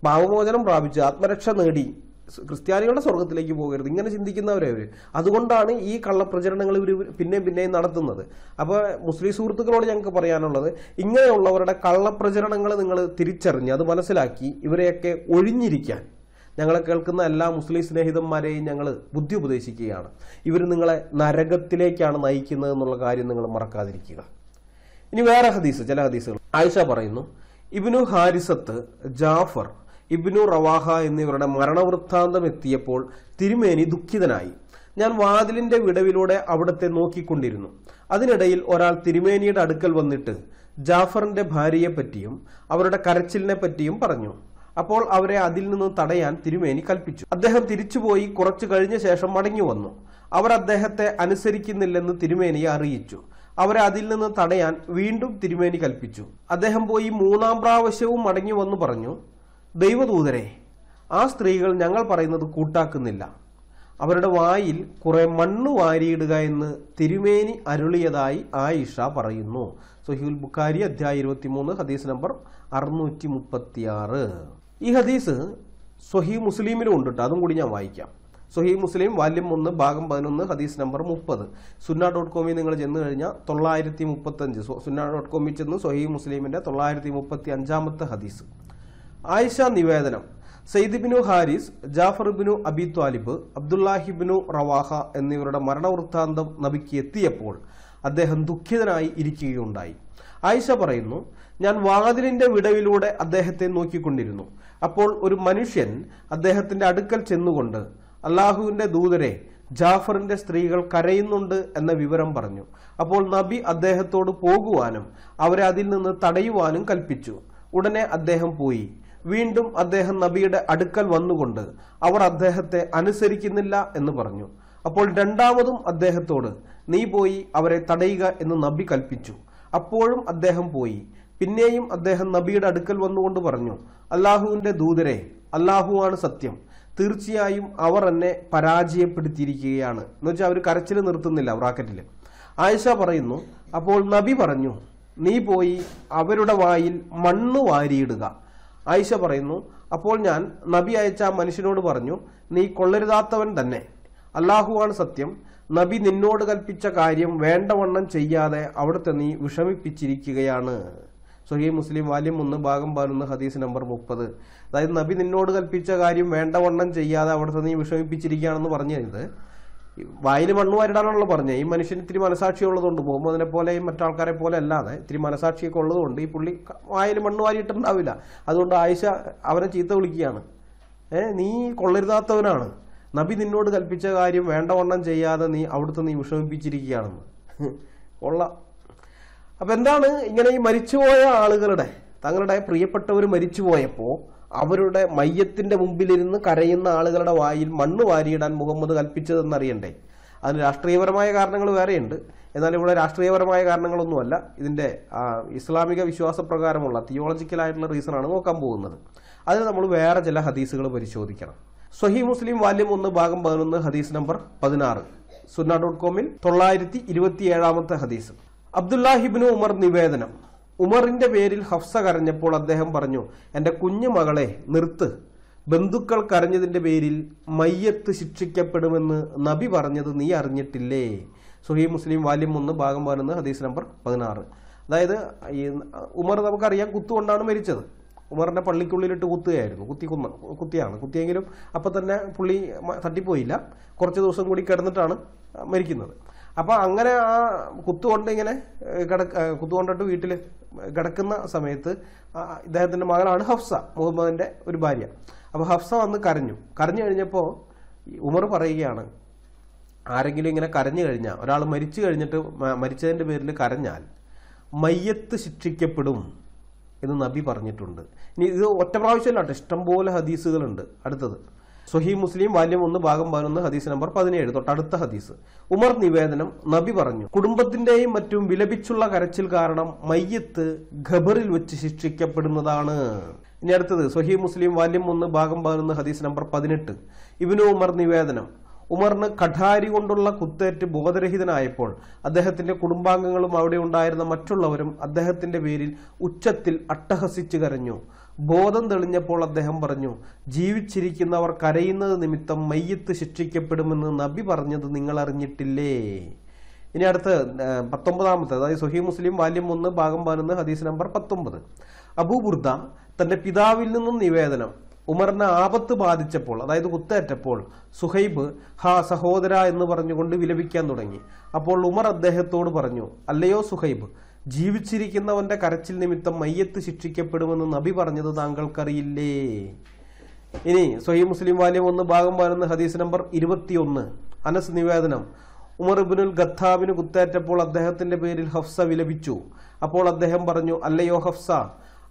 പാവമോചനം പ്രാപിച്ച് ആത്മരക്ഷ നേടി ക്രിസ്ത്യാനികളുടെ സ്വർഗത്തിലേക്ക് പോകരുത്. ഇങ്ങനെ ചിന്തിക്കുന്നവരെ അവർ അതുകൊണ്ടാണ് ഈ കള്ളപ്രചരണങ്ങൾ ഇവർ പിന്നെയും പിന്നെയും നടത്തുന്നത്. അപ്പോൾ മുസ്ലിം സുഹൃത്തുക്കളോട് ഞങ്ങൾക്ക് പറയാനുള്ളത് ഇങ്ങനെയുള്ളവരുടെ കള്ളപ്രചരണങ്ങൾ നിങ്ങൾ തിരിച്ചറിഞ്ഞ് അത് മനസ്സിലാക്കി ഇവരെയൊക്കെ ഒഴിഞ്ഞിരിക്കാൻ. ഞങ്ങളെ കേൾക്കുന്ന എല്ലാ മുസ്ലിം സ്നേഹിതന്മാരെയും ഞങ്ങൾ ബുദ്ധി ഉപദേശിക്കുകയാണ്. ഇവർ നിങ്ങളെ നരകത്തിലേക്കാണ് നയിക്കുന്നത് എന്നുള്ള കാര്യം നിങ്ങൾ മറക്കാതിരിക്കുക. ഇനി വേറെ ഹദീസ് ചില ഹദീസുകൾ. ആയിഷ പറയുന്നു ibn Harithah Jafar ibn Rawaha എന്നിവരുടെ മരണവൃത്താന്തം എത്തിയപ്പോൾ തിരുമേനി ദുഃഖിതനായി. ഞാൻ വാതിലിന്റെ വിടവിലൂടെ അവിടത്തെ നോക്കിക്കൊണ്ടിരുന്നു. അതിനിടയിൽ ഒരാൾ തിരുമേനിയുടെ അടുക്കൽ വന്നിട്ട് ജാഫറിന്റെ ഭാര്യയെ പറ്റിയും അവരുടെ കരച്ചിലിനെ പറ്റിയും പറഞ്ഞു. അപ്പോൾ അവരെ അതിൽ നിന്ന് തടയാൻ തിരുമേനി കൽപ്പിച്ചു. അദ്ദേഹം തിരിച്ചുപോയി കുറച്ചു കഴിഞ്ഞ ശേഷം മടങ്ങി വന്നു. അവർ അദ്ദേഹത്തെ അനുസരിക്കുന്നില്ലെന്ന് തിരുമേനിയെ അറിയിച്ചു. അവരെ അതിൽ നിന്ന് തടയാൻ വീണ്ടും തിരുമേനി കൽപ്പിച്ചു. അദ്ദേഹം പോയി മൂന്നാം പ്രാവശ്യവും മടങ്ങി വന്നു പറഞ്ഞു. ദൈവദൂതരെ ആ സ്ത്രീകൾ ഞങ്ങൾ പറയുന്നത് കൂട്ടാക്കുന്നില്ല. അവരുടെ വായിൽ കുറെ മണ്ണ് വാരിയിടുക എന്ന് തിരുമേനി അരുളിയതായി ആയിഷ പറയുന്നു. സൊഹീൽ ബുഖാരി അധ്യായം ഇരുപത്തിമൂന്ന് ഹദീസ് നമ്പർ അറുന്നൂറ്റി മുപ്പത്തിയാറ് ഈ ഹദീസ് സൊഹീ മുസ്ലിമിലും ഉണ്ട് കേട്ടോ അതും കൂടി ഞാൻ വായിക്കാം. സൊഹീ മുസ്ലിം വാല്യം ഒന്ന് ഭാഗം പതിനൊന്ന് ഹദീസ് നമ്പർ മുപ്പത്. സുന്ന ഡോട്ട് കോമിൽ നിങ്ങൾ ചെന്ന് കഴിഞ്ഞാൽ തൊള്ളായിരത്തി മുപ്പത്തഞ്ച് സുന്ന ഡോട്ട് കോമിൽ ചെന്ന് സൊഹീ മുസ്ലിമിന്റെ തൊള്ളായിരത്തി മുപ്പത്തി അഞ്ചാമത്തെ ഹദീസ്. ആയിഷ നിവേദനം. Zaid ibn Haris Jafar bin Abi Talib Abdullah ibn Rawaha എന്നിവരുടെ മരണവൃത്താന്തം നബിക്ക് എത്തിയപ്പോൾ അദ്ദേഹം ദുഃഖിതനായി ഇരിക്കുകയുണ്ടായി. ആയിഷ പറയുന്നു ഞാൻ വാതിലിന്റെ വിടവിലൂടെ അദ്ദേഹത്തെ നോക്കിക്കൊണ്ടിരുന്നു. അപ്പോൾ ഒരു മനുഷ്യൻ അദ്ദേഹത്തിന്റെ അടുക്കൽ ചെന്നുകൊണ്ട് അള്ളാഹുവിന്റെ ദൂതരെ ജാഫറിന്റെ സ്ത്രീകൾ കരയുന്നുണ്ട് എന്ന വിവരം പറഞ്ഞു. അപ്പോൾ നബി അദ്ദേഹത്തോട് പോകുവാനും അവരെ അതിൽ നിന്ന് തടയുവാനും കൽപ്പിച്ചു. ഉടനെ അദ്ദേഹം പോയി. വീണ്ടും അദ്ദേഹം നബിയുടെ അടുക്കൽ വന്നുകൊണ്ട് അവർ അദ്ദേഹത്തെ അനുസരിക്കുന്നില്ല എന്ന് പറഞ്ഞു. അപ്പോൾ രണ്ടാമതും അദ്ദേഹത്തോട് നീ പോയി അവരെ തടയുക എന്ന് നബി കൽപ്പിച്ചു. അപ്പോഴും അദ്ദേഹം പോയി. പിന്നെയും അദ്ദേഹം നബിയുടെ അടുക്കൽ വന്നുകൊണ്ട് പറഞ്ഞു അള്ളാഹുവിന്റെ ദൂതരെ അള്ളാഹുവാണ് സത്യം. തീർച്ചയായും അവർ എന്നെ പരാജയപ്പെടുത്തിയിരിക്കുകയാണ്. എന്ന് വെച്ചാൽ അവർ കരച്ചിൽ നിർത്തുന്നില്ല ബ്രാക്കറ്റിൽ ആയിഷ പറയുന്നു അപ്പോൾ നബി പറഞ്ഞു നീ പോയി അവരുടെ വായിൽ മണ്ണ് വാരിയിടുക. ആയിഷ പറയുന്നു അപ്പോൾ ഞാൻ നബി അയച്ച മനുഷ്യനോട് പറഞ്ഞു നീ കൊള്ളരുതാത്തവൻ തന്നെ. അള്ളാഹുവാണ് സത്യം. നബി നിന്നോട് കൽപ്പിച്ച കാര്യം വേണ്ടവണ്ണം ചെയ്യാതെ അവിടുത്തെ നീ വിഷമിപ്പിച്ചിരിക്കുകയാണ്. സൊഹീ മുസ്ലിം വാല്യം ഒന്ന് ഭാഗം പതിനൊന്ന് ഹദീസ് നമ്പർ മുപ്പത്. അതായത് നബി നിന്നോട് കൽപ്പിച്ച കാര്യം വേണ്ടവണ്ണം ചെയ്യാതെ അവിടുത്തെ നീ വിഷമിപ്പിച്ചിരിക്കുകയാണെന്ന് പറഞ്ഞു കഴിഞ്ഞത് വായിൽ മണ്ണ് വരടാനുള്ള പറഞ്ഞത്. ഈ മനുഷ്യൻ ഇത്തിരി മനസാക്ഷി ഉള്ളതുകൊണ്ട് മുഹമ്മദിനെ പോലെയും മറ്റാൾക്കാരെ പോലെ അല്ലാതെ ഇത്തിരി മനസാക്ഷിയൊക്കെ ഉള്ളതുകൊണ്ട് ഈ പുള്ളി വായിൽ മണ്ണ് വാരിയിട്ടുണ്ടാവില്ല അതുകൊണ്ട് ആയിഷ അവനെ ചീത്ത വിളിക്കുകയാണ്. ഏ നീ കൊള്ളരുതാത്തവനാണ്. നബി നിന്നോട് കൽപ്പിച്ച കാര്യം വേണ്ടവണ്ണം ചെയ്യാതെ നീ അവിടുത്തെ നീ വിഷമിപ്പിച്ചിരിക്കുകയാണെന്ന്. കൊള്ള. അപ്പൊ എന്താണ് ഇങ്ങനെ ഈ മരിച്ചുപോയ ആളുകളുടെ തങ്ങളുടെ പ്രിയപ്പെട്ടവർ മരിച്ചുപോയപ്പോൾ അവരുടെ മയ്യത്തിന്റെ മുമ്പിലിരുന്ന് കരയുന്ന ആളുകളുടെ വായിൽ മണ്ണ് വാരിയിടാൻ മുഹമ്മദ് കൽപ്പിച്ചതെന്നറിയണ്ടേ? അതിന് രാഷ്ട്രീയപരമായ കാരണങ്ങൾ വേറെയുണ്ട്. എന്നാൽ ഇവിടെ രാഷ്ട്രീയപരമായ കാരണങ്ങളൊന്നുമല്ല. ഇതിന്റെ ആ, ഇസ്ലാമിക വിശ്വാസപ്രകാരമുള്ള തിയോളജിക്കൽ ആയിട്ടുള്ള റീസണാണ് നോക്കാൻ പോകുന്നത്. അതിന് നമ്മൾ വേറെ ചില ഹദീസുകൾ പരിശോധിക്കണം. സ്വഹി മുസ്ലിം വാല്യം ഒന്ന് ഭാഗം പതിനൊന്ന് ഹദീസ് നമ്പർ പതിനാറ്. സുന്ന ഡോട്ട് കോമിൽ തൊള്ളായിരത്തി ഇരുപത്തി ഏഴാമത്തെ ഹദീസ് അബ്ദുല്ലാഹിബിന് ഉമർ നിവേദനം. ഉമറിന്റെ പേരിൽ ഹഫ്സ കരഞ്ഞപ്പോൾ അദ്ദേഹം പറഞ്ഞു എന്റെ കുഞ്ഞു മകളെ നിർത്ത്. ബന്ധുക്കൾ കരഞ്ഞതിന്റെ പേരിൽ മയ്യത്ത് ശിക്ഷിക്കപ്പെടുമെന്ന് നബി പറഞ്ഞത് നീ അറിഞ്ഞിട്ടില്ലേ? സുഹി മുസ്ലിം വാല്യം ഒന്ന് ഭാഗം പതിനൊന്ന് ഹദീസ് നമ്പർ പതിനാറ്. അതായത് ഈ ഉമർ നമുക്കറിയാം കുത്തുകൊണ്ടാണ് മരിച്ചത്. ഉമറിന്റെ പള്ളിക്കുള്ളിലിട്ട് കുത്തുകയായിരുന്നു. കുത്തി കുന്ന കുത്തിയാണ്. കുത്തിയെങ്കിലും അപ്പം തന്നെ പുള്ളി തട്ടിപ്പോയില്ല. കുറച്ച് ദിവസം കൂടി കിടന്നിട്ടാണ് മരിക്കുന്നത്. അപ്പോൾ അങ്ങനെ ആ കുത്തുകൊണ്ട് ഇങ്ങനെ കിടക്ക കുത്തുകൊണ്ടിട്ട് വീട്ടിൽ കിടക്കുന്ന സമയത്ത് ഇദ്ദേഹത്തിന്റെ മകളാണ് ഹഫ്സ മുഹമ്മദിന്റെ ഒരു ഭാര്യ. അപ്പോൾ ഹഫ്സ വന്ന് കരഞ്ഞു. കരഞ്ഞു കഴിഞ്ഞപ്പോൾ ഉമർ പറയുകയാണ് ആരെങ്കിലും ഇങ്ങനെ കരഞ്ഞു കഴിഞ്ഞാൽ ഒരാൾ മരിച്ചു കഴിഞ്ഞിട്ട് മരിച്ചതിന്റെ പേരിൽ കരഞ്ഞാൽ മയ്യത്ത് ശിക്ഷിക്കപ്പെടും എന്ന് നബി പറഞ്ഞിട്ടുണ്ട്. ഇനി ഇത് ഒറ്റ പ്രാവശ്യമല്ല കേട്ടോ ഇഷ്ടംപോലെ ഹദീസുകളുണ്ട് അടുത്തത്. സൊഹി മുസ്ലിം വാല്യം ഒന്ന് ഭാഗം പതിനൊന്ന് ഹദീസ് നമ്പർ പതിനേഴ്. തൊട്ടടുത്ത ഹദീസ്. ഉമർ നിവേദനം നബി പറഞ്ഞു. കുടുംബത്തിന്റെയും മറ്റും വിലപിച്ചുള്ള കരച്ചിൽ കാരണം മയ്യത്ത് ഖബറിൽ വെച്ച് ശിക്ഷിക്കപ്പെടുന്നതാണ്. ഇനി അടുത്തത് സൊഹി മുസ്ലിം വാല്യം ഒന്ന് ഭാഗം പതിനൊന്ന് ഹദീസ് നമ്പർ പതിനെട്ട്. ഇബിനു ഉമർ നിവേദനം. ഉമറിന് കഠാരി കൊണ്ടുള്ള കുത്തേറ്റ് ബോധരഹിതനായപ്പോൾ അദ്ദേഹത്തിന്റെ കുടുംബാംഗങ്ങളും അവിടെ ഉണ്ടായിരുന്ന മറ്റുള്ളവരും അദ്ദേഹത്തിന്റെ പേരിൽ ഉച്ചത്തിൽ അട്ടഹസിച്ചു കരഞ്ഞു. ബോധം തെളിഞ്ഞപ്പോൾ അദ്ദേഹം പറഞ്ഞു ജീവിച്ചിരിക്കുന്നവർ കരയുന്നത് നിമിത്തം മയ്യത്ത് ശിക്ഷിക്കപ്പെടുമെന്ന് നബി പറഞ്ഞത് നിങ്ങൾ അറിഞ്ഞിട്ടില്ലേ ഇനി അടുത്ത് പത്തൊമ്പതാമത്തെ അതായത് സുഹി മുസ്ലിം വാല്യം ഒന്ന് ഭാഗം പതിനൊന്ന് ഹദീസ് നമ്പർ പത്തൊമ്പത്. അബൂബുർദ തന്റെ പിതാവിൽ നിന്നും നിവേദനം ഉമറിന് ആപത്ത് ബാധിച്ചപ്പോൾ അതായത് കുത്തേറ്റപ്പോൾ സുഹൈബ് ഹാ സഹോദര എന്ന് പറഞ്ഞുകൊണ്ട് വിലപിക്കാൻ തുടങ്ങി. അപ്പോൾ ഉമർ അദ്ദേഹത്തോട് പറഞ്ഞു അല്ലയോ സുഹൈബ് ജീവിച്ചിരിക്കുന്നവന്റെ കരച്ചിൽ നിമിത്തം മയ്യത്ത് ശിക്ഷിക്കപ്പെടുമെന്ന് നബി പറഞ്ഞത് താങ്കൾക്കറിയില്ലേ? ഇനി സൊഹി മുസ്ലിം വാല്യം ഒന്ന് ഭാഗം പതിനൊന്ന് ഹദീസ് നമ്പർ ഇരുപത്തിയൊന്ന്. അനസ് നിവേദനം. ഉമർ ഇബിനുൽ ഗത്താബിന് കുത്തേറ്റപ്പോൾ അദ്ദേഹത്തിന്റെ പേരിൽ ഹഫ്സ വിലപിച്ചു. അപ്പോൾ അദ്ദേഹം പറഞ്ഞു അല്ലയോ ഹഫ്സ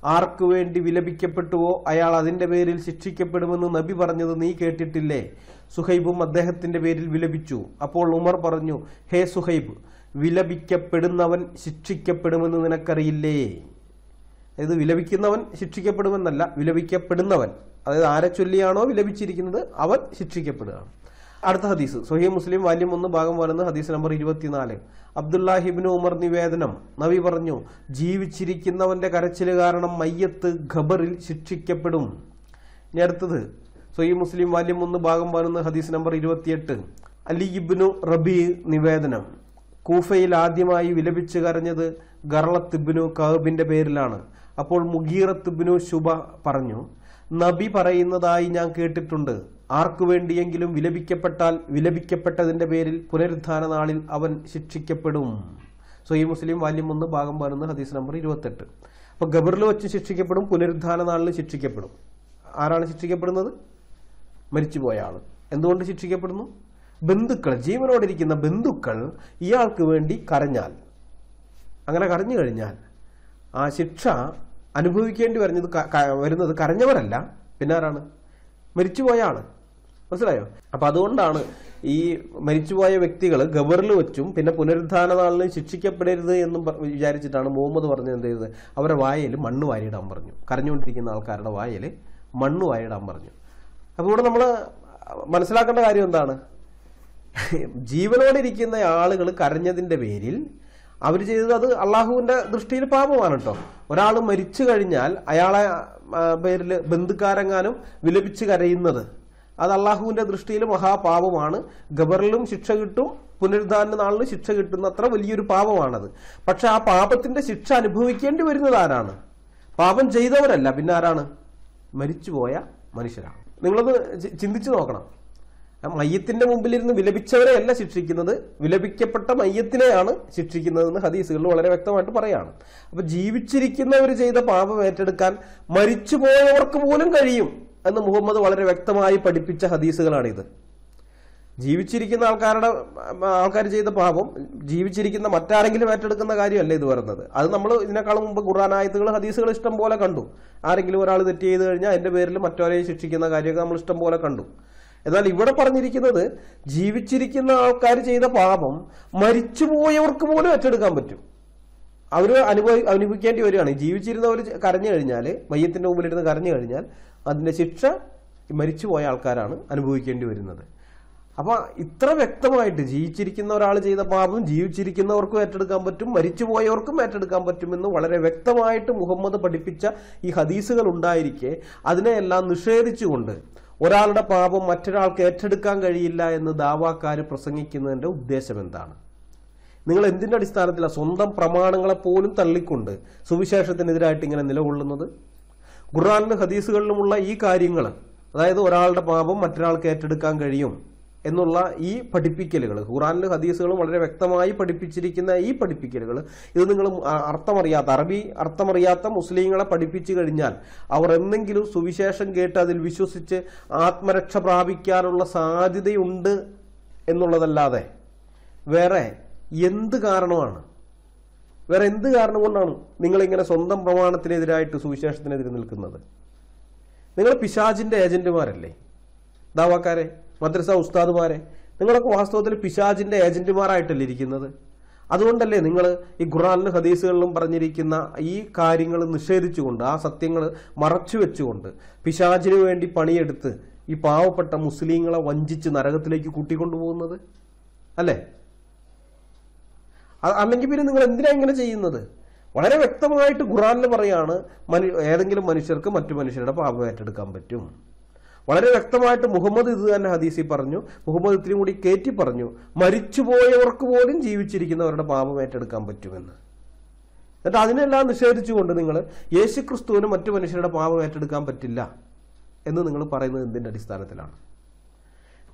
ആർക്കു വേണ്ടി വിലപിക്കപ്പെട്ടുവോ? അയാൾ അതിന്റെ പേരിൽ ശിക്ഷിക്കപ്പെടുമെന്ന് നബി പറഞ്ഞത് നീ കേട്ടിട്ടില്ലേ? സുഹൈബും അദ്ദേഹത്തിന്റെ പേരിൽ വിലപിച്ചു. അപ്പോൾ ഉമർ പറഞ്ഞു ഹേ സുഹൈബ് വിലപിക്കപ്പെടുന്നവൻ ശിക്ഷിക്കപ്പെടുമെന്ന് നിനക്കറിയില്ലേ? അതായത് വിലപിക്കുന്നവൻ ശിക്ഷിക്കപ്പെടുമെന്നല്ല വിലപിക്കപ്പെടുന്നവൻ. അതായത് ആരെ ചൊല്ലിയാണോ വിലപിച്ചിരിക്കുന്നത് അവൻ ശിക്ഷിക്കപ്പെടുകയാണ്. അടുത്ത ഹദീസ് സൊഹീ മുസ്ലിം വാല്യം ഒന്ന് ഭാഗം വരുന്ന ഹദീസ് നമ്പർ ഇരുപത്തിനാല്. അബ്ദുല്ലാഹിബിന് ഉമർ നിവേദനം. നബി പറഞ്ഞു ജീവിച്ചിരിക്കുന്നവന്റെ കരച്ചിൽ കാരണം മയ്യത്ത് ഖബറിൽ ശിക്ഷിക്കപ്പെടും. ഇനി അടുത്തത് സൊഹീ മുസ്ലിം വാല്യം ഒന്ന് ഭാഗം വരുന്ന ഹദീസ് നമ്പർ ഇരുപത്തിയെട്ട്. ഇബ്നു റബി നിവേദനം. കൂഫയിൽ ആദ്യമായി വിലപിച്ചു കരഞ്ഞത് ഗർളത്തിബിനു കഹബിന്റെ പേരിലാണ്. അപ്പോൾ മുഗീറത്തിബിനു ശുബ പറഞ്ഞു നബി പറയുന്നതായി ഞാൻ കേട്ടിട്ടുണ്ട്. ആർക്കു വേണ്ടിയെങ്കിലും വിലപിക്കപ്പെട്ടാൽ വിലപിക്കപ്പെട്ടതിന്റെ പേരിൽ പുനരുദ്ധാന നാളിൽ അവൻ ശിക്ഷിക്കപ്പെടും. സോ ഈ മുസ്ലിം വാല്യം ഒന്ന് ഭാഗം പതിനൊന്ന് ഹദീസ് നമ്പർ ഇരുപത്തെട്ട്. അപ്പോൾ ഗബറിൽ വെച്ച് ശിക്ഷിക്കപ്പെടും പുനരുദ്ധാന നാളിൽ ശിക്ഷിക്കപ്പെടും. ആരാണ് ശിക്ഷിക്കപ്പെടുന്നത്? മരിച്ചുപോയ ആൾ എന്തുകൊണ്ട് ശിക്ഷിക്കപ്പെടുന്നു? ബന്ധുക്കൾ ജീവനോടിരിക്കുന്ന ബന്ധുക്കൾ ഇയാൾക്ക് വേണ്ടി കരഞ്ഞാൽ. അങ്ങനെ കരഞ്ഞു കഴിഞ്ഞാൽ ആ ശിക്ഷ അനുഭവിക്കേണ്ടി വരുന്നത് വരുന്നത് കരഞ്ഞവരല്ല. പിന്നെ ആരാണ് മരിച്ചുപോയ ആൾ. മനസ്സിലായോ? അപ്പൊ അതുകൊണ്ടാണ് ഈ മരിച്ചുപോയ വ്യക്തികൾ ഗബറിൽ വെച്ചും പിന്നെ പുനരുദ്ധാന നാളിൽ ശിക്ഷിക്കപ്പെടരുത് എന്നും വിചാരിച്ചിട്ടാണ് മുഹമ്മദ് പറഞ്ഞത് എന്ത് ചെയ്തത്? അവരുടെ വായയിൽ മണ്ണ് വാരിയിടാൻ പറഞ്ഞു. കരഞ്ഞുകൊണ്ടിരിക്കുന്ന ആൾക്കാരുടെ വായയിൽ മണ്ണ് വാരിയിടാൻ പറഞ്ഞു. അപ്പോൾ ഇവിടെ നമ്മൾ മനസ്സിലാക്കേണ്ട കാര്യം എന്താണ്? ജീവനോടിരിക്കുന്ന ആളുകൾ കരഞ്ഞതിന്റെ പേരിൽ അവർ ചെയ്തത് അത് അള്ളാഹുവിന്റെ ദൃഷ്ടിയിൽ പാപമാണ് കേട്ടോ. ഒരാൾ മരിച്ചു കഴിഞ്ഞാൽ അയാളെ പേരിൽ ബന്ധുക്കാരെങ്ങാനും വിലപിച്ച് കരയുന്നത് അത് അള്ളാഹുവിന്റെ ദൃഷ്ടിയിൽ മഹാപാപമാണ്. ഖബറിലും ശിക്ഷ കിട്ടും പുനരുദ്ധാരണ നാളിലും ശിക്ഷ കിട്ടുന്ന അത്ര വലിയൊരു പാപമാണത്. പക്ഷെ ആ പാപത്തിന്റെ ശിക്ഷ അനുഭവിക്കേണ്ടി വരുന്നത് ആരാണ്? പാപം ചെയ്തവരല്ല പിന്നെ ആരാണ്? മരിച്ചുപോയ മനുഷ്യരാണ്. നിങ്ങളത് ചിന്തിച്ചു നോക്കണം. ആ മയ്യത്തിന്റെ മുമ്പിലിരുന്ന് വിലപിച്ചവരെയല്ല ശിക്ഷിക്കുന്നത്. വിലപിക്കപ്പെട്ട മയ്യത്തിനെയാണ് ശിക്ഷിക്കുന്നതെന്ന് ഹദീസുകളിൽ വളരെ വ്യക്തമായിട്ട് പറയാണ്. അപ്പൊ ജീവിച്ചിരിക്കുന്നവർ ചെയ്ത പാപം ഏറ്റെടുക്കാൻ മരിച്ചുപോയവർക്ക് പോലും കഴിയും എന്ന് മുഹമ്മദ് വളരെ വ്യക്തമായി പഠിപ്പിച്ച ഹദീസുകളാണിത്. ജീവിച്ചിരിക്കുന്ന ആൾക്കാരുടെ ആൾക്കാർ ചെയ്ത പാപം ജീവിച്ചിരിക്കുന്ന മറ്റാരെങ്കിലും ഏറ്റെടുക്കുന്ന കാര്യമല്ല ഇത് പറയുന്നത്? അത് നമ്മൾ ഇതിനേക്കാളും മുമ്പ് ഖുർആൻ ആയത്തുകൾ ഹദീസുകൾ ഇഷ്ടം പോലെ കണ്ടു. ആരെങ്കിലും ഒരാൾ തെറ്റ് ചെയ്ത് കഴിഞ്ഞാൽ അതിന്റെ പേരിൽ മറ്റൊരാളെ ശിക്ഷിക്കുന്ന കാര്യമൊക്കെ നമ്മൾ ഇഷ്ടം പോലെ കണ്ടു. എന്നാൽ ഇവിടെ പറഞ്ഞിരിക്കുന്നത് ജീവിച്ചിരിക്കുന്ന ആൾക്കാർ ചെയ്ത പാപം മരിച്ചുപോയവർക്ക് പോലും ഏറ്റെടുക്കാൻ പറ്റും. അവർ അനുഭവി അനുഭവിക്കേണ്ടി വരികയാണ്. ജീവിച്ചിരുന്നവർ കരഞ്ഞു കഴിഞ്ഞാൽ മയ്യത്തിന്റെ മുമ്പിലിരുന്ന് കരഞ്ഞു കഴിഞ്ഞാൽ അതിന്റെ ശിക്ഷ മരിച്ചുപോയ ആൾക്കാരാണ് അനുഭവിക്കേണ്ടി വരുന്നത്. അപ്പൊ ഇത്ര വ്യക്തമായിട്ട് ജീവിച്ചിരിക്കുന്ന ഒരാൾ ചെയ്ത പാപം ജീവിച്ചിരിക്കുന്നവർക്കും ഏറ്റെടുക്കാൻ പറ്റും മരിച്ചുപോയവർക്കും ഏറ്റെടുക്കാൻ പറ്റുമെന്ന് വളരെ വ്യക്തമായിട്ട് മുഹമ്മദ് പഠിപ്പിച്ച ഈ ഹദീസുകൾ ഉണ്ടായിരിക്കെ അതിനെയെല്ലാം നിഷേധിച്ചുകൊണ്ട് ഒരാളുടെ പാപം മറ്റൊരാൾക്ക് ഏറ്റെടുക്കാൻ കഴിയില്ല എന്ന് ദാവാക്കാർ പ്രസംഗിക്കുന്നതിന്റെ ഉദ്ദേശം എന്താണ് നിങ്ങൾ എന്തിന്റെ അടിസ്ഥാനത്തിലാണ് സ്വന്തം പ്രമാണങ്ങളെ പോലും തള്ളിക്കൊണ്ട് സുവിശേഷത്തിനെതിരായിട്ട് ഇങ്ങനെ നിലകൊള്ളുന്നത്? ഖുർആാനിലും ഹദീസുകളിലുമുള്ള ഈ കാര്യങ്ങൾ അതായത് ഒരാളുടെ പാപം മറ്റൊരാൾക്ക് ഏറ്റെടുക്കാൻ കഴിയും എന്നുള്ള ഈ പഠിപ്പിക്കലുകൾ ഖുറാനിലും ഹദീസുകളും വളരെ വ്യക്തമായി പഠിപ്പിച്ചിരിക്കുന്ന ഈ പഠിപ്പിക്കലുകൾ ഇത് നിങ്ങൾ അർത്ഥമറിയാത്ത അറബി അർത്ഥമറിയാത്ത മുസ്ലിങ്ങളെ പഠിപ്പിച്ചു കഴിഞ്ഞാൽ അവർ എന്തെങ്കിലും സുവിശേഷം കേട്ട് അതിൽ വിശ്വസിച്ച് ആത്മരക്ഷ പ്രാപിക്കാനുള്ള സാധ്യതയുണ്ട് എന്നുള്ളതല്ലാതെ വേറെ എന്ത് കാരണമാണ് വേറെ എന്ത് കാരണം കൊണ്ടാണ് നിങ്ങളിങ്ങനെ സ്വന്തം പ്രമാണത്തിനെതിരായിട്ട് സുവിശേഷത്തിനെതിരെ നിൽക്കുന്നത്? നിങ്ങൾ പിശാജിന്റെ ഏജന്റുമാരല്ലേ? ദാവാക്കാരെ? മദ്രസ ഉസ്താദുമാരെ നിങ്ങളൊക്കെ വാസ്തവത്തിൽ പിശാജിന്റെ ഏജന്റുമാരായിട്ടല്ലേ ഇരിക്കുന്നത്? അതുകൊണ്ടല്ലേ നിങ്ങൾ ഈ ഖുറാനിലും ഹദീസുകളിലും പറഞ്ഞിരിക്കുന്ന ഈ കാര്യങ്ങൾ നിഷേധിച്ചുകൊണ്ട് ആ സത്യങ്ങൾ മറച്ചു വെച്ചുകൊണ്ട് പിശാജിന് വേണ്ടി പണിയെടുത്ത് ഈ പാവപ്പെട്ട മുസ്ലിങ്ങളെ വഞ്ചിച്ച് നരകത്തിലേക്ക് കൂട്ടിക്കൊണ്ടുപോകുന്നത്? അല്ലേ? അല്ലെങ്കിൽ പിന്നെ നിങ്ങൾ എന്തിനാ ഇങ്ങനെ ചെയ്യുന്നത്? വളരെ വ്യക്തമായിട്ട് ഖുറാനിൽ പറയാണ് മനു ഏതെങ്കിലും മനുഷ്യർക്ക് മറ്റു മനുഷ്യരുടെ പാപം ഏറ്റെടുക്കാൻ പറ്റും. വളരെ വ്യക്തമായിട്ട് മുഹമ്മദ് ഇത് തന്നെ ഹദീസിൽ പറഞ്ഞു. മുഹമ്മദ് ഇത്രയും കൂടി കയറ്റി പറഞ്ഞു. മരിച്ചുപോയവർക്ക് പോലും ജീവിച്ചിരിക്കുന്നവരുടെ പാപം ഏറ്റെടുക്കാൻ പറ്റുമെന്ന്. എന്നിട്ട് അതിനെല്ലാം നിഷേധിച്ചുകൊണ്ട് നിങ്ങൾ യേശു ക്രിസ്തുവിന് മറ്റു മനുഷ്യരുടെ പാപം ഏറ്റെടുക്കാൻ പറ്റില്ല എന്ന് നിങ്ങൾ പറയുന്നത് എന്തിന്റെ അടിസ്ഥാനത്തിലാണ്?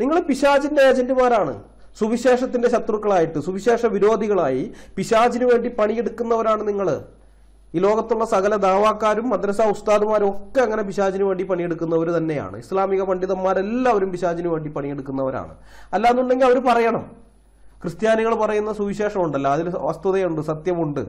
നിങ്ങൾ പിശാചിന്റെ ഏജന്റുമാരാണ്. സുവിശേഷത്തിന്റെ ശത്രുക്കളായിട്ട് സുവിശേഷ വിരോധികളായി പിശാചിന് വേണ്ടി പണിയെടുക്കുന്നവരാണ് നിങ്ങൾ ഈ ലോകത്തുള്ള സകല ദാവാക്കാരും മദ്രസ ഉസ്താദുമാരും ഒക്കെ അങ്ങനെ പിശാചിന് വേണ്ടി പണിയെടുക്കുന്നവർ തന്നെയാണ്. ഇസ്ലാമിക പണ്ഡിതന്മാരെല്ലാവരും പിശാചിന് വേണ്ടി പണിയെടുക്കുന്നവരാണ്. അല്ലാന്നുണ്ടെങ്കിൽ അവർ പറയണം. ക്രിസ്ത്യാനികൾ പറയുന്ന സുവിശേഷം ഉണ്ടല്ലോ. അതിൽ വസ്തുതയുണ്ട് സത്യമുണ്ട്.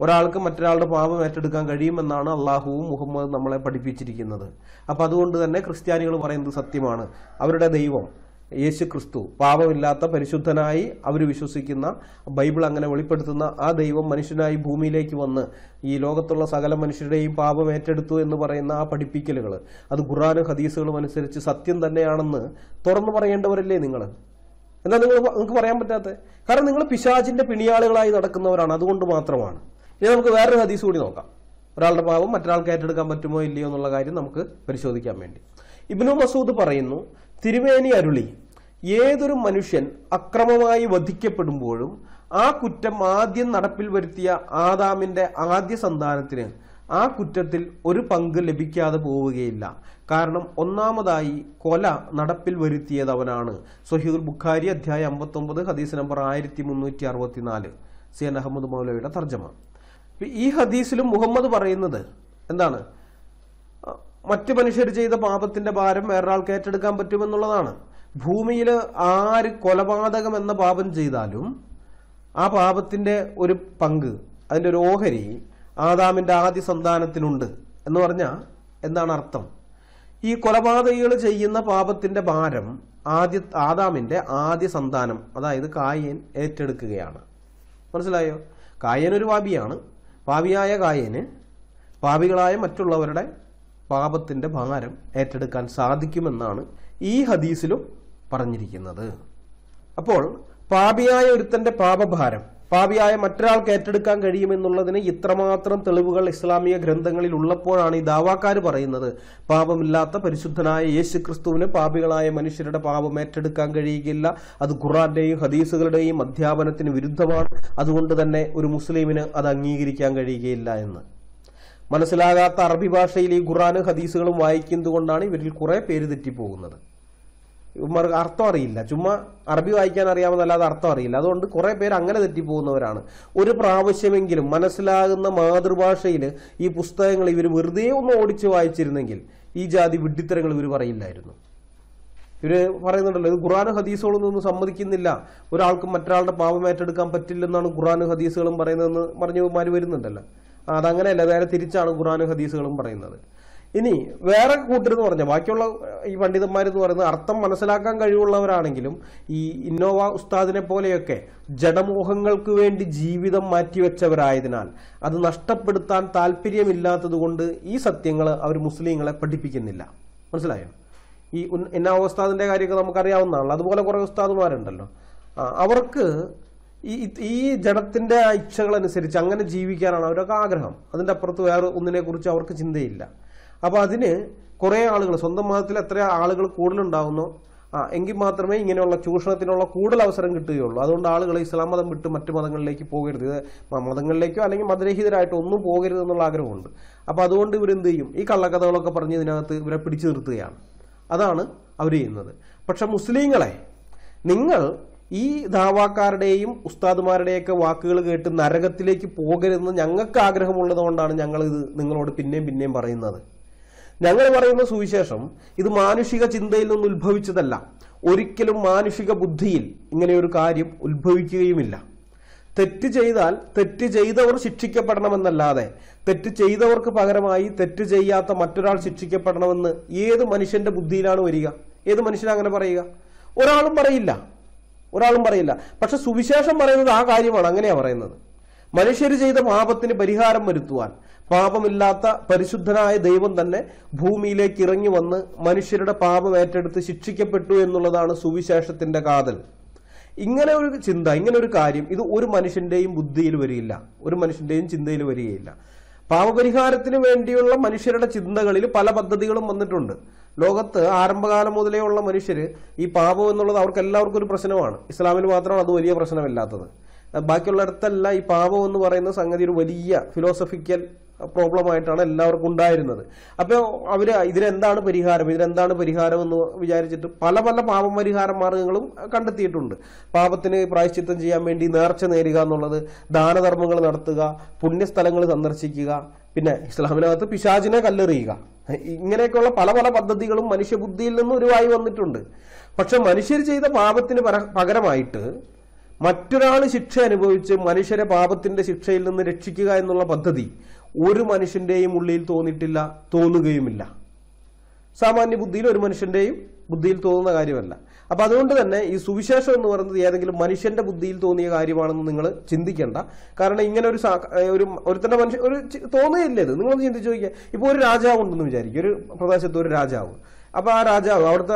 ഒരാൾക്ക് മറ്റൊരാളുടെ പാപം ഏറ്റെടുക്കാൻ കഴിയുമെന്നാണ് അള്ളാഹുവും മുഹമ്മദ് നമ്മളെ പഠിപ്പിച്ചിരിക്കുന്നത്. അപ്പൊ അതുകൊണ്ട് തന്നെ ക്രിസ്ത്യാനികൾ പറയുന്നത് സത്യമാണ്. അവരുടെ ദൈവം യേശു ക്രിസ്തു പാപമില്ലാത്ത പരിശുദ്ധനായി അവർ വിശ്വസിക്കുന്ന ബൈബിൾ അങ്ങനെ വെളിപ്പെടുത്തുന്ന ആ ദൈവം മനുഷ്യനായി ഭൂമിയിലേക്ക് വന്ന് ഈ ലോകത്തുള്ള സകല മനുഷ്യരുടെയും പാപം ഏറ്റെടുത്തു എന്ന് പറയുന്ന ആ പഠിപ്പിക്കലുകൾ അത് ഖുറാനും ഹദീസുകളും അനുസരിച്ച് സത്യം തന്നെയാണെന്ന് തുറന്നു പറയേണ്ടവരല്ലേ നിങ്ങൾ എന്താ നിങ്ങൾ നിങ്ങൾക്ക് പറയാൻ പറ്റാത്തത് കാരണം നിങ്ങൾ പിശാചിന്റെ പിണിയാളുകളായി നടക്കുന്നവരാണ് അതുകൊണ്ട് മാത്രമാണ്. ഇനി നമുക്ക് വേറൊരു ഹദീസ് കൂടി നോക്കാം. ഒരാളുടെ പാപം മറ്റൊരാൾക്ക് ഏറ്റെടുക്കാൻ പറ്റുമോ ഇല്ലയോ എന്നുള്ള കാര്യം നമുക്ക് പരിശോധിക്കാൻ വേണ്ടി. ഇബ്നു മസൂദ് പറയുന്നു തിരുമേനി അരുളി ഏതൊരു മനുഷ്യൻ അക്രമമായി വധിക്കപ്പെടുമ്പോഴും ആ കുറ്റം ആദ്യം നടപ്പിൽ വരുത്തിയ ആദാമിന്റെ ആദ്യ സന്താനത്തിന് ആ കുറ്റത്തിൽ ഒരു പങ്ക് ലഭിക്കാതെ പോവുകയില്ല. കാരണം ഒന്നാമതായി കൊല നടപ്പിൽ വരുത്തിയത് അവനാണ് സൊഹീദുൽ ബുഖാരി അധ്യായം അമ്പത്തൊമ്പത് ഹദീസ് നമ്പർ ആയിരത്തി മുന്നൂറ്റി അറുപത്തിനാല് സി എൻ അഹമ്മദ് മൗലയുടെ തർജമ. ഈ ഹദീസിലും മുഹമ്മദ് പറയുന്നത് എന്താണ്? മറ്റു മനുഷ്യർ ചെയ്ത പാപത്തിന്റെ ഭാരം വേറൊരാൾക്ക് ഏറ്റെടുക്കാൻ പറ്റുമെന്നുള്ളതാണ്. ഭൂമിയിൽ ആര് കൊലപാതകം എന്ന പാപം ചെയ്താലും ആ പാപത്തിന്റെ ഒരു പങ്ക് അതിന്റെ ഒരു ഓഹരി ആദാമിന്റെ ആദ്യ സന്താനത്തിനുണ്ട് എന്ന് പറഞ്ഞാൽ എന്താണ് അർത്ഥം? ഈ കൊലപാതകൾ ചെയ്യുന്ന പാപത്തിന്റെ ഭാരം ആദ്യ ആദാമിന്റെ ആദ്യ സന്താനം അതായത് കായൻ ഏറ്റെടുക്കുകയാണ്. മനസ്സിലായോ? കായൻ ഒരു പാപിയാണ്. പാവിയായ കായന് പാപികളായ മറ്റുള്ളവരുടെ പാപത്തിന്റെ ഭാരം ഏറ്റെടുക്കാൻ സാധിക്കുമെന്നാണ് ഈ ഹദീസിലും പറഞ്ഞിരിക്കുന്നത്. അപ്പോൾ പാപിയായ ഒരുത്തന്റെ പാപഭാരം പാപിയായ മറ്റൊരാൾക്ക് ഏറ്റെടുക്കാൻ കഴിയുമെന്നുള്ളതിന് ഇത്രമാത്രം തെളിവുകൾ ഇസ്ലാമിക ഗ്രന്ഥങ്ങളിൽ ഉള്ളപ്പോഴാണ് ഈ ദാവാക്കാർ പറയുന്നത്. പാപമില്ലാത്ത പരിശുദ്ധനായ യേശു ക്രിസ്തുവിന് പാപികളായ മനുഷ്യരുടെ പാപം ഏറ്റെടുക്കാൻ കഴിയുകയില്ല. അത് ഖുറാന്റെയും ഹദീസുകളുടെയും അധ്യാപനത്തിന് വിരുദ്ധമാണ്. അതുകൊണ്ട് തന്നെ ഒരു മുസ്ലിമിന് അത് അംഗീകരിക്കാൻ കഴിയുകയില്ല എന്ന്. മനസ്സിലാകാത്ത അറബി ഭാഷയിൽ ഈ ഖുറാനും ഹദീസുകളും വായിക്കുന്നതുകൊണ്ടാണ് ഇവരിൽ കുറെ പേര് തെറ്റിപ്പോകുന്നത്. അർത്ഥം അറിയില്ല. ചുമ്മാ അറബി വായിക്കാൻ അറിയാമെന്നല്ലാതെ അർത്ഥം അറിയില്ല. അതുകൊണ്ട് കുറെ പേര് അങ്ങനെ തെറ്റിപ്പോകുന്നവരാണ്. ഒരു പ്രാവശ്യമെങ്കിലും മനസ്സിലാകുന്ന മാതൃഭാഷയിൽ ഈ പുസ്തകങ്ങൾ ഇവർ വെറുതെ ഒന്ന് ഓടിച്ച് വായിച്ചിരുന്നെങ്കിൽ ഈ ജാതി വിഡ്ഢിത്തരങ്ങൾ ഇവർ പറയില്ലായിരുന്നു. ഇവർ പറയുന്നുണ്ടല്ലോ ഇത് ഖുറാനും ഹദീസുകളൊന്നും സമ്മതിക്കുന്നില്ല. ഒരാൾക്കും മറ്റൊരാളുടെ പാപം ഏറ്റെടുക്കാൻ പറ്റില്ലെന്നാണ് ഖുറാനും ഹദീസുകളും പറയുന്നതെന്ന് പറഞ്ഞവന്മാർ വരുന്നുണ്ടല്ലോ. അതങ്ങനെയല്ല നേരെ തിരിച്ചാണ് ഖുറാനും ഹദീസുകളും പറയുന്നത്. ഇനി വേറെ കൂട്ടരെന്ന് പറഞ്ഞാൽ ബാക്കിയുള്ള ഈ പണ്ഡിതന്മാരെന്ന് പറയുന്നത് അർത്ഥം മനസ്സിലാക്കാൻ കഴിവുള്ളവരാണെങ്കിലും ഈ ഇന്നോവ ഉസ്താദിനെ പോലെയൊക്കെ ജഡമോഹങ്ങൾക്ക് വേണ്ടി ജീവിതം മാറ്റിവെച്ചവരായതിനാൽ അത് നഷ്ടപ്പെടുത്താൻ താല്പര്യമില്ലാത്തതുകൊണ്ട് ഈ സത്യങ്ങൾ അവർ മുസ്ലിങ്ങളെ പഠിപ്പിക്കുന്നില്ല. മനസ്സിലായോ? ഈ ഇന്നോവ ഉസ്താദിന്റെ കാര്യമൊക്കെ നമുക്കറിയാവുന്നതാണല്ലോ അതുപോലെ കുറേ ഉസ്താദുമാരുണ്ടല്ലോ. അവർക്ക് ഈ ഈ ജഡത്തിന്റെ ഇച്ഛകളനുസരിച്ച് അങ്ങനെ ജീവിക്കാനാണ് അവരൊക്കെ ആഗ്രഹം. അതിന്റെ അപ്പുറത്ത് വേറെ ഒന്നിനെ കുറിച്ച് അവർക്ക് ചിന്തയില്ല. അപ്പോൾ അതിന് കുറേ ആളുകൾ സ്വന്തം മതത്തിൽ എത്ര ആളുകൾ കൂടുതലുണ്ടാവുന്നോ? ആ എങ്കിൽ മാത്രമേ ഇങ്ങനെയുള്ള ചൂഷണത്തിനുള്ള കൂടുതൽ അവസരം കിട്ടുകയുള്ളൂ. അതുകൊണ്ട് ആളുകൾ ഇസ്ലാം മതം വിട്ട് മറ്റു മതങ്ങളിലേക്ക് പോകരുത്. മതങ്ങളിലേക്കോ അല്ലെങ്കിൽ മതരഹിതരായിട്ടോ ഒന്നും പോകരുത് എന്നുള്ള ആഗ്രഹമുണ്ട്. അപ്പോൾ അതുകൊണ്ട് ഇവരെന്ത് ചെയ്യും? ഈ കള്ളക്കഥകളൊക്കെ പറഞ്ഞ് ഇതിനകത്ത് ഇവരെ പിടിച്ചു നിർത്തുകയാണ്. അതാണ് അവർ ചെയ്യുന്നത്. പക്ഷെ മുസ്ലിങ്ങളെ നിങ്ങൾ ഈ ദാവാക്കാരുടെയും ഉസ്താദുമാരുടെയൊക്കെ വാക്കുകൾ കേട്ട് നരകത്തിലേക്ക് പോകരുതെന്ന് ഞങ്ങൾക്ക് ആഗ്രഹമുള്ളത് കൊണ്ടാണ് ഞങ്ങൾ ഇത് നിങ്ങളോട് പിന്നെയും പിന്നെയും പറയുന്നത്. ഞങ്ങൾ പറയുന്ന സുവിശേഷം ഇത് മാനുഷിക ചിന്തയിൽ നിന്ന് ഉത്ഭവിച്ചതല്ല. ഒരിക്കലും മാനുഷിക ബുദ്ധിയിൽ ഇങ്ങനെയൊരു കാര്യം ഉത്ഭവിക്കുകയുമില്ല. തെറ്റ് ചെയ്താൽ തെറ്റ് ചെയ്തവർ ശിക്ഷിക്കപ്പെടണമെന്നല്ലാതെ തെറ്റ് ചെയ്തവർക്ക് പകരമായി തെറ്റ് ചെയ്യാത്ത മറ്റൊരാൾ ശിക്ഷിക്കപ്പെടണമെന്ന് ഏത് മനുഷ്യന്റെ ബുദ്ധിയിലാണ് വരിക? ഏത് മനുഷ്യൻ അങ്ങനെ പറയുക? ഒരാളും പറയില്ല. ഒരാളും പറയില്ല. പക്ഷെ സുവിശേഷം പറയുന്നത് ആ കാര്യമാണ്. അങ്ങനെയാണ് പറയുന്നത്. മനുഷ്യർ ചെയ്ത പാപത്തിന് പരിഹാരം വരുത്തുവാൻ പാപമില്ലാത്ത പരിശുദ്ധനായ ദൈവം തന്നെ ഭൂമിയിലേക്ക് ഇറങ്ങി വന്ന് മനുഷ്യരുടെ പാപം ഏറ്റെടുത്ത് ശിക്ഷിക്കപ്പെട്ടു എന്നുള്ളതാണ് സുവിശേഷത്തിന്റെ കാതൽ. ഇങ്ങനെ ഒരു ചിന്ത ഇങ്ങനെ ഒരു കാര്യം ഇത് ഒരു മനുഷ്യന്റെയും ബുദ്ധിയിൽ വരികയില്ല. ഒരു മനുഷ്യന്റെയും ചിന്തയിൽ വരികയില്ല. പാപപരിഹാരത്തിന് വേണ്ടിയുള്ള മനുഷ്യരുടെ ചിന്തകളിൽ പല പദ്ധതികളും വന്നിട്ടുണ്ട്. ലോകത്ത് ആരംഭകാലം മുതലേ ഉള്ള മനുഷ്യർ ഈ പാപം എന്നുള്ളത് അവർക്ക് എല്ലാവർക്കും ഒരു പ്രശ്നമാണ്. ഇസ്ലാമിൽ മാത്രമാണ് അത് വലിയ പ്രശ്നമില്ലാത്തത്. ബാക്കിയുള്ളിടത്തല്ല ഈ പാപം എന്ന് പറയുന്ന സംഗതി ഒരു വലിയ ഫിലോസഫിക്കൽ പ്രോബ്ലമായിട്ടാണ് എല്ലാവർക്കും ഉണ്ടായിരുന്നത്. അപ്പോൾ അവർ ഇതിനെന്താണ് പരിഹാരം? ഇതിനെന്താണ് പരിഹാരം എന്ന് വിചാരിച്ചിട്ട് പല പല പാപം പരിഹാര മാർഗങ്ങളും കണ്ടെത്തിയിട്ടുണ്ട്. പാപത്തിന് പ്രായശ്ചിത്തം ചെയ്യാൻ വേണ്ടി നേർച്ച നേരുക എന്നുള്ളത് ദാനധർമ്മങ്ങൾ നടത്തുക പുണ്യസ്ഥലങ്ങൾ സന്ദർശിക്കുക പിന്നെ ഇസ്ലാമിനകത്ത് പിശാചിനെ കല്ലെറിയുക. ഇങ്ങനെയൊക്കെയുള്ള പല പല പദ്ധതികളും മനുഷ്യബുദ്ധിയിൽ നിന്ന് ഉരുവായി വന്നിട്ടുണ്ട്. പക്ഷെ മനുഷ്യർ ചെയ്ത പാപത്തിന് പകരമായിട്ട് മറ്റൊരാൾ ശിക്ഷ അനുഭവിച്ച് മനുഷ്യരെ പാപത്തിന്റെ ശിക്ഷയിൽ നിന്ന് രക്ഷിക്കുക എന്നുള്ള പദ്ധതി ഒരു മനുഷ്യന്റെയും ഉള്ളിൽ തോന്നിയിട്ടില്ല തോന്നുകയുമില്ല. സാമാന്യ ബുദ്ധിയിൽ ഒരു മനുഷ്യന്റെയും ബുദ്ധിയിൽ തോന്നുന്ന കാര്യമല്ല. അപ്പൊ അതുകൊണ്ട് തന്നെ ഈ സുവിശേഷം എന്ന് പറയുന്നത് ഏതെങ്കിലും മനുഷ്യന്റെ ബുദ്ധിയിൽ തോന്നിയ കാര്യമാണെന്ന് നിങ്ങൾ ചിന്തിക്കേണ്ട. കാരണം ഇങ്ങനെ ഒരു ഒരു ഒരുത്തന്റെ മനുഷ്യ ഒരു തോന്നുകയില്ല ഇത്. നിങ്ങളൊന്ന് ചിന്തിച്ചു നോക്കിയാൽ ഇപ്പോൾ ഒരു രാജാവ് ഉണ്ടെന്ന് വിചാരിക്കും. ഒരു പ്രദേശത്ത് ഒരു രാജാവ്. അപ്പൊ ആ രാജാവ് അവിടുത്തെ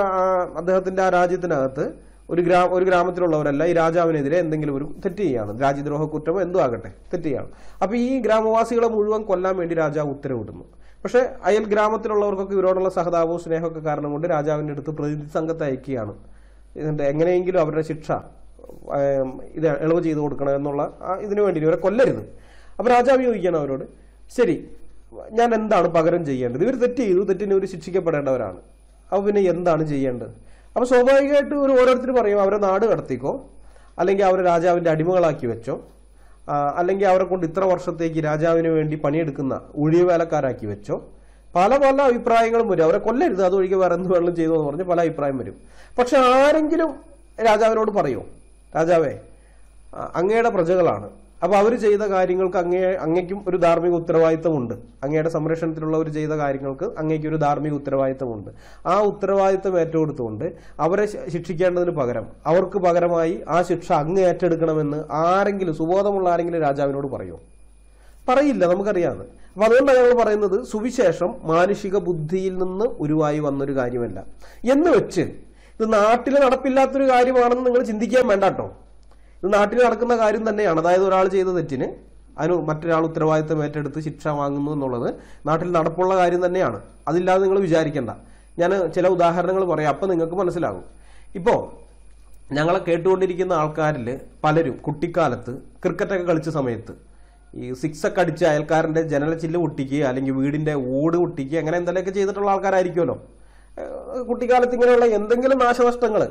അദ്ദേഹത്തിന്റെ ആ രാജ്യത്തിനകത്ത് ഒരു ഗ്രാമ ഒരു ഗ്രാമത്തിലുള്ളവരല്ല ഈ രാജാവിനെതിരെ എന്തെങ്കിലും ഒരു തെറ്റ് ചെയ്യാണ്. രാജ്യദ്രോഹ കുറ്റമോ എന്തോ ആകട്ടെ തെറ്റ് ചെയ്യാണ്. അപ്പൊ ഈ ഗ്രാമവാസികളെ മുഴുവൻ കൊല്ലാൻ വേണ്ടി രാജാവ് ഉത്തരവിടുന്നു. പക്ഷെ അയൽ ഗ്രാമത്തിലുള്ളവർക്കൊക്കെ ഇവരോടുള്ള സഹതാപവും സ്നേഹമൊക്കെ കാരണം കൊണ്ട് രാജാവിന്റെ അടുത്ത് പ്രതിനിധി സംഘത്തെ അയക്കുകയാണ്. ഇതിന്റെ എങ്ങനെയെങ്കിലും അവരുടെ ശിക്ഷ ഇത് ഇളവ് ചെയ്തു കൊടുക്കണം എന്നുള്ള ഇതിനു വേണ്ടി ഇവരെ കൊല്ലരുത്. അപ്പൊ രാജാവ് ചോദിക്കുകയാണ് അവരോട് ശരി ഞാൻ എന്താണ് പകരം ചെയ്യേണ്ടത്? ഇവർ തെറ്റ് ചെയ്തു തെറ്റിന് ഇവർ ശിക്ഷിക്കപ്പെടേണ്ടവരാണ്. അപ്പൊ പിന്നെ എന്താണ് ചെയ്യേണ്ടത്? അപ്പൊ സ്വാഭാവികമായിട്ട് ഒരു ഓരോരുത്തർ പറയും അവരെ നാട് കടത്തിക്കോ അല്ലെങ്കിൽ അവരെ രാജാവിന്റെ അടിമകളാക്കി വെച്ചോ അല്ലെങ്കിൽ അവരെ കൊണ്ട് ഇത്ര വർഷത്തേക്ക് രാജാവിന് വേണ്ടി പണിയെടുക്കുന്ന ഒഴിവേലക്കാരാക്കി വെച്ചോ. പല പല അഭിപ്രായങ്ങളും വരും. അവരെ കൊല്ലരുത് അതൊഴികെ വേറെ എന്ത് ചെയ്തു എന്ന് പറഞ്ഞ് പല അഭിപ്രായം വരും. പക്ഷെ ആരെങ്കിലും രാജാവിനോട് പറയോ രാജാവേ അങ്ങയുടെ പ്രജകളാണ്. അപ്പൊ അവർ ചെയ്ത കാര്യങ്ങൾക്ക് അങ്ങേ അങ്ങയ്ക്കും ഒരു ധാർമ്മിക ഉത്തരവാദിത്തമുണ്ട്. അങ്ങയുടെ സംരക്ഷണത്തിലുള്ളവർ ചെയ്ത കാര്യങ്ങൾക്ക് അങ്ങേക്ക് ഒരു ധാർമ്മിക ഉത്തരവാദിത്തമുണ്ട്. ആ ഉത്തരവാദിത്തം ഏറ്റെടുത്തുകൊണ്ട് അവരെ ശിക്ഷിക്കേണ്ടതിന് പകരം അവർക്ക് പകരമായി ആ ശിക്ഷ അങ്ങ് ഏറ്റെടുക്കണമെന്ന് ആരെങ്കിലും സുബോധമുള്ള ആരെങ്കിലും രാജാവിനോട് പറയുമോ പറയില്ല നമുക്കറിയാതെ അപ്പൊ അതുകൊണ്ടാണ് ഞങ്ങൾ പറയുന്നത് സുവിശേഷം മാനുഷിക ബുദ്ധിയിൽ നിന്ന് ഉരുവായി വന്നൊരു കാര്യമല്ല. എന്ന് വെച്ച് ഇത് നാട്ടിൽ നടപ്പില്ലാത്തൊരു കാര്യമാണെന്ന് നിങ്ങൾ ചിന്തിക്കാൻ വേണ്ട കേട്ടോ നാട്ടിൽ നടക്കുന്ന കാര്യം തന്നെയാണ്. അതായത് ഒരാൾ ചെയ്ത തെറ്റിന് അതിന് മറ്റൊരാൾ ഉത്തരവാദിത്തം ഏറ്റെടുത്ത് ശിക്ഷ വാങ്ങുന്നു എന്നുള്ളത് നാട്ടിൽ നടപ്പുള്ള കാര്യം തന്നെയാണ്. അതില്ലാതെ നിങ്ങൾ വിചാരിക്കേണ്ട. ഞാൻ ചില ഉദാഹരണങ്ങൾ പറയാം. അപ്പം നിങ്ങൾക്ക് മനസ്സിലാകും. ഇപ്പോൾ ഞങ്ങളെ കേട്ടുകൊണ്ടിരിക്കുന്ന ആൾക്കാരിൽ പലരും കുട്ടിക്കാലത്ത് ക്രിക്കറ്റൊക്കെ കളിച്ച സമയത്ത് ഈ സിക്സ് ഒക്കെ അടിച്ച് അയൽക്കാരന്റെ ജനല ചില്ല് പൊട്ടിക്കുക അല്ലെങ്കിൽ വീടിന്റെ ഓട് പൊട്ടിക്കുക അങ്ങനെ എന്തെങ്കിലുമൊക്കെ ചെയ്തിട്ടുള്ള ആൾക്കാരായിരിക്കുമല്ലോ. കുട്ടിക്കാലത്ത് ഇങ്ങനെയുള്ള എന്തെങ്കിലും നാശനഷ്ടങ്ങൾ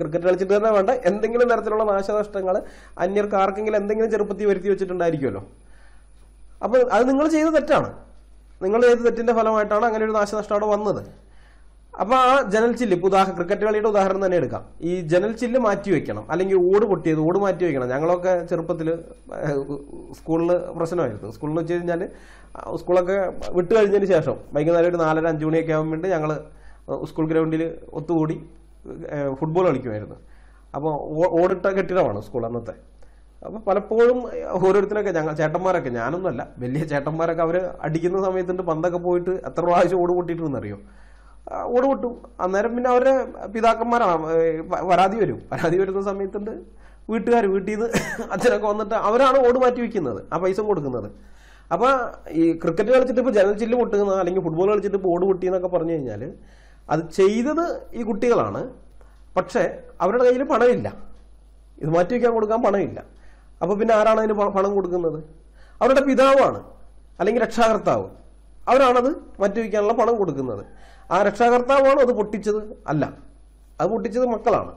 ക്രിക്കറ്റ് കളിച്ചിട്ട് തന്നെ വേണ്ട എന്തെങ്കിലും തരത്തിലുള്ള നാശനഷ്ടങ്ങൾ അന്യർക്ക് ആർക്കെങ്കിലും എന്തെങ്കിലും ചെറുപ്പത്തിൽ വരുത്തി വെച്ചിട്ടുണ്ടായിരിക്കുമല്ലോ. അപ്പോൾ അത് നിങ്ങൾ ചെയ്ത തെറ്റാണ്. നിങ്ങൾ ചെയ്ത തെറ്റിന്റെ ഫലമായിട്ടാണ് അങ്ങനെ ഒരു നാശനഷ്ടം അവിടെ വന്നത്. അപ്പൊ ആ ജനൽ ചില്ല് ഇപ്പൊ ഉദാഹരണം ക്രിക്കറ്റ് കളിയുടെ ഉദാഹരണം തന്നെ എടുക്കാം. ഈ ജനൽ ചില്ല് മാറ്റി വെക്കണം. അല്ലെങ്കിൽ ഓട് പൊട്ടിയത് ഓട് മാറ്റി വെക്കണം. ഞങ്ങളൊക്കെ ചെറുപ്പത്തിൽ സ്കൂളിൽ പ്രശ്നമായിരുന്നു. സ്കൂളിൽ വെച്ച് കഴിഞ്ഞാൽ സ്കൂളൊക്കെ വിട്ട് കഴിഞ്ഞതിന് ശേഷം വൈകുന്നേരം ഒരു നാലര അഞ്ചു മണിയൊക്കെ ആകുമ്പോൾ ഞങ്ങൾ സ്കൂൾ ഗ്രൗണ്ടിൽ ഒത്തുകൂടി ഫുട്ബോൾ കളിക്കുമായിരുന്നു. അപ്പോൾ ഓടിട്ട കെട്ടിടമാണ് സ്കൂൾ അന്നത്തെ. അപ്പോൾ പലപ്പോഴും ഓരോരുത്തരൊക്കെ ഞങ്ങൾ ചേട്ടന്മാരൊക്കെ ഞാനൊന്നുമല്ല വലിയ ചേട്ടന്മാരൊക്കെ അവർ അടിക്കുന്ന സമയത്തുണ്ട് പന്തൊക്കെ പോയിട്ട് എത്ര പ്രാവശ്യം ഓട് പൊട്ടിയിട്ടുണ്ടെന്നറിയോ? ഓട് പൊട്ടും. അന്നേരം പിന്നെ അവരുടെ പിതാക്കന്മാരാണ് പരാതി വരും. പരാതി വരുന്ന സമയത്തുണ്ട് വീട്ടുകാർ വീട്ടിൽ നിന്ന് അച്ഛനൊക്കെ വന്നിട്ട് അവരാണ് ഓട് മാറ്റി വയ്ക്കുന്നത് ആ പൈസ കൊടുക്കുന്നത്. അപ്പോൾ ഈ ക്രിക്കറ്റ് കളിച്ചിട്ട് ഇപ്പോൾ ജനൽ ചില്ല് പൊട്ടുന്ന അല്ലെങ്കിൽ ഫുട്ബോൾ കളിച്ചിട്ട് ഇപ്പോൾ ഓട് പൊട്ടിയെന്നൊക്കെ പറഞ്ഞു കഴിഞ്ഞാൽ അത് ചെയ്തത് ഈ കുട്ടികളാണ്. പക്ഷേ അവരുടെ കയ്യിൽ പണമില്ല. ഇത് മാറ്റി വയ്ക്കാൻ കൊടുക്കാൻ പണമില്ല. അപ്പോൾ പിന്നെ ആരാണ് അതിന് പണം കൊടുക്കുന്നത്? അവരുടെ പിതാവാണ്. അല്ലെങ്കിൽ രക്ഷാകർത്താവ്. അവരാണത് മാറ്റി വയ്ക്കാനുള്ള പണം കൊടുക്കുന്നത്. ആ രക്ഷാകർത്താവാണോ അത് പൊട്ടിച്ചത്? അല്ല. അത് പൊട്ടിച്ചത് മക്കളാണ്.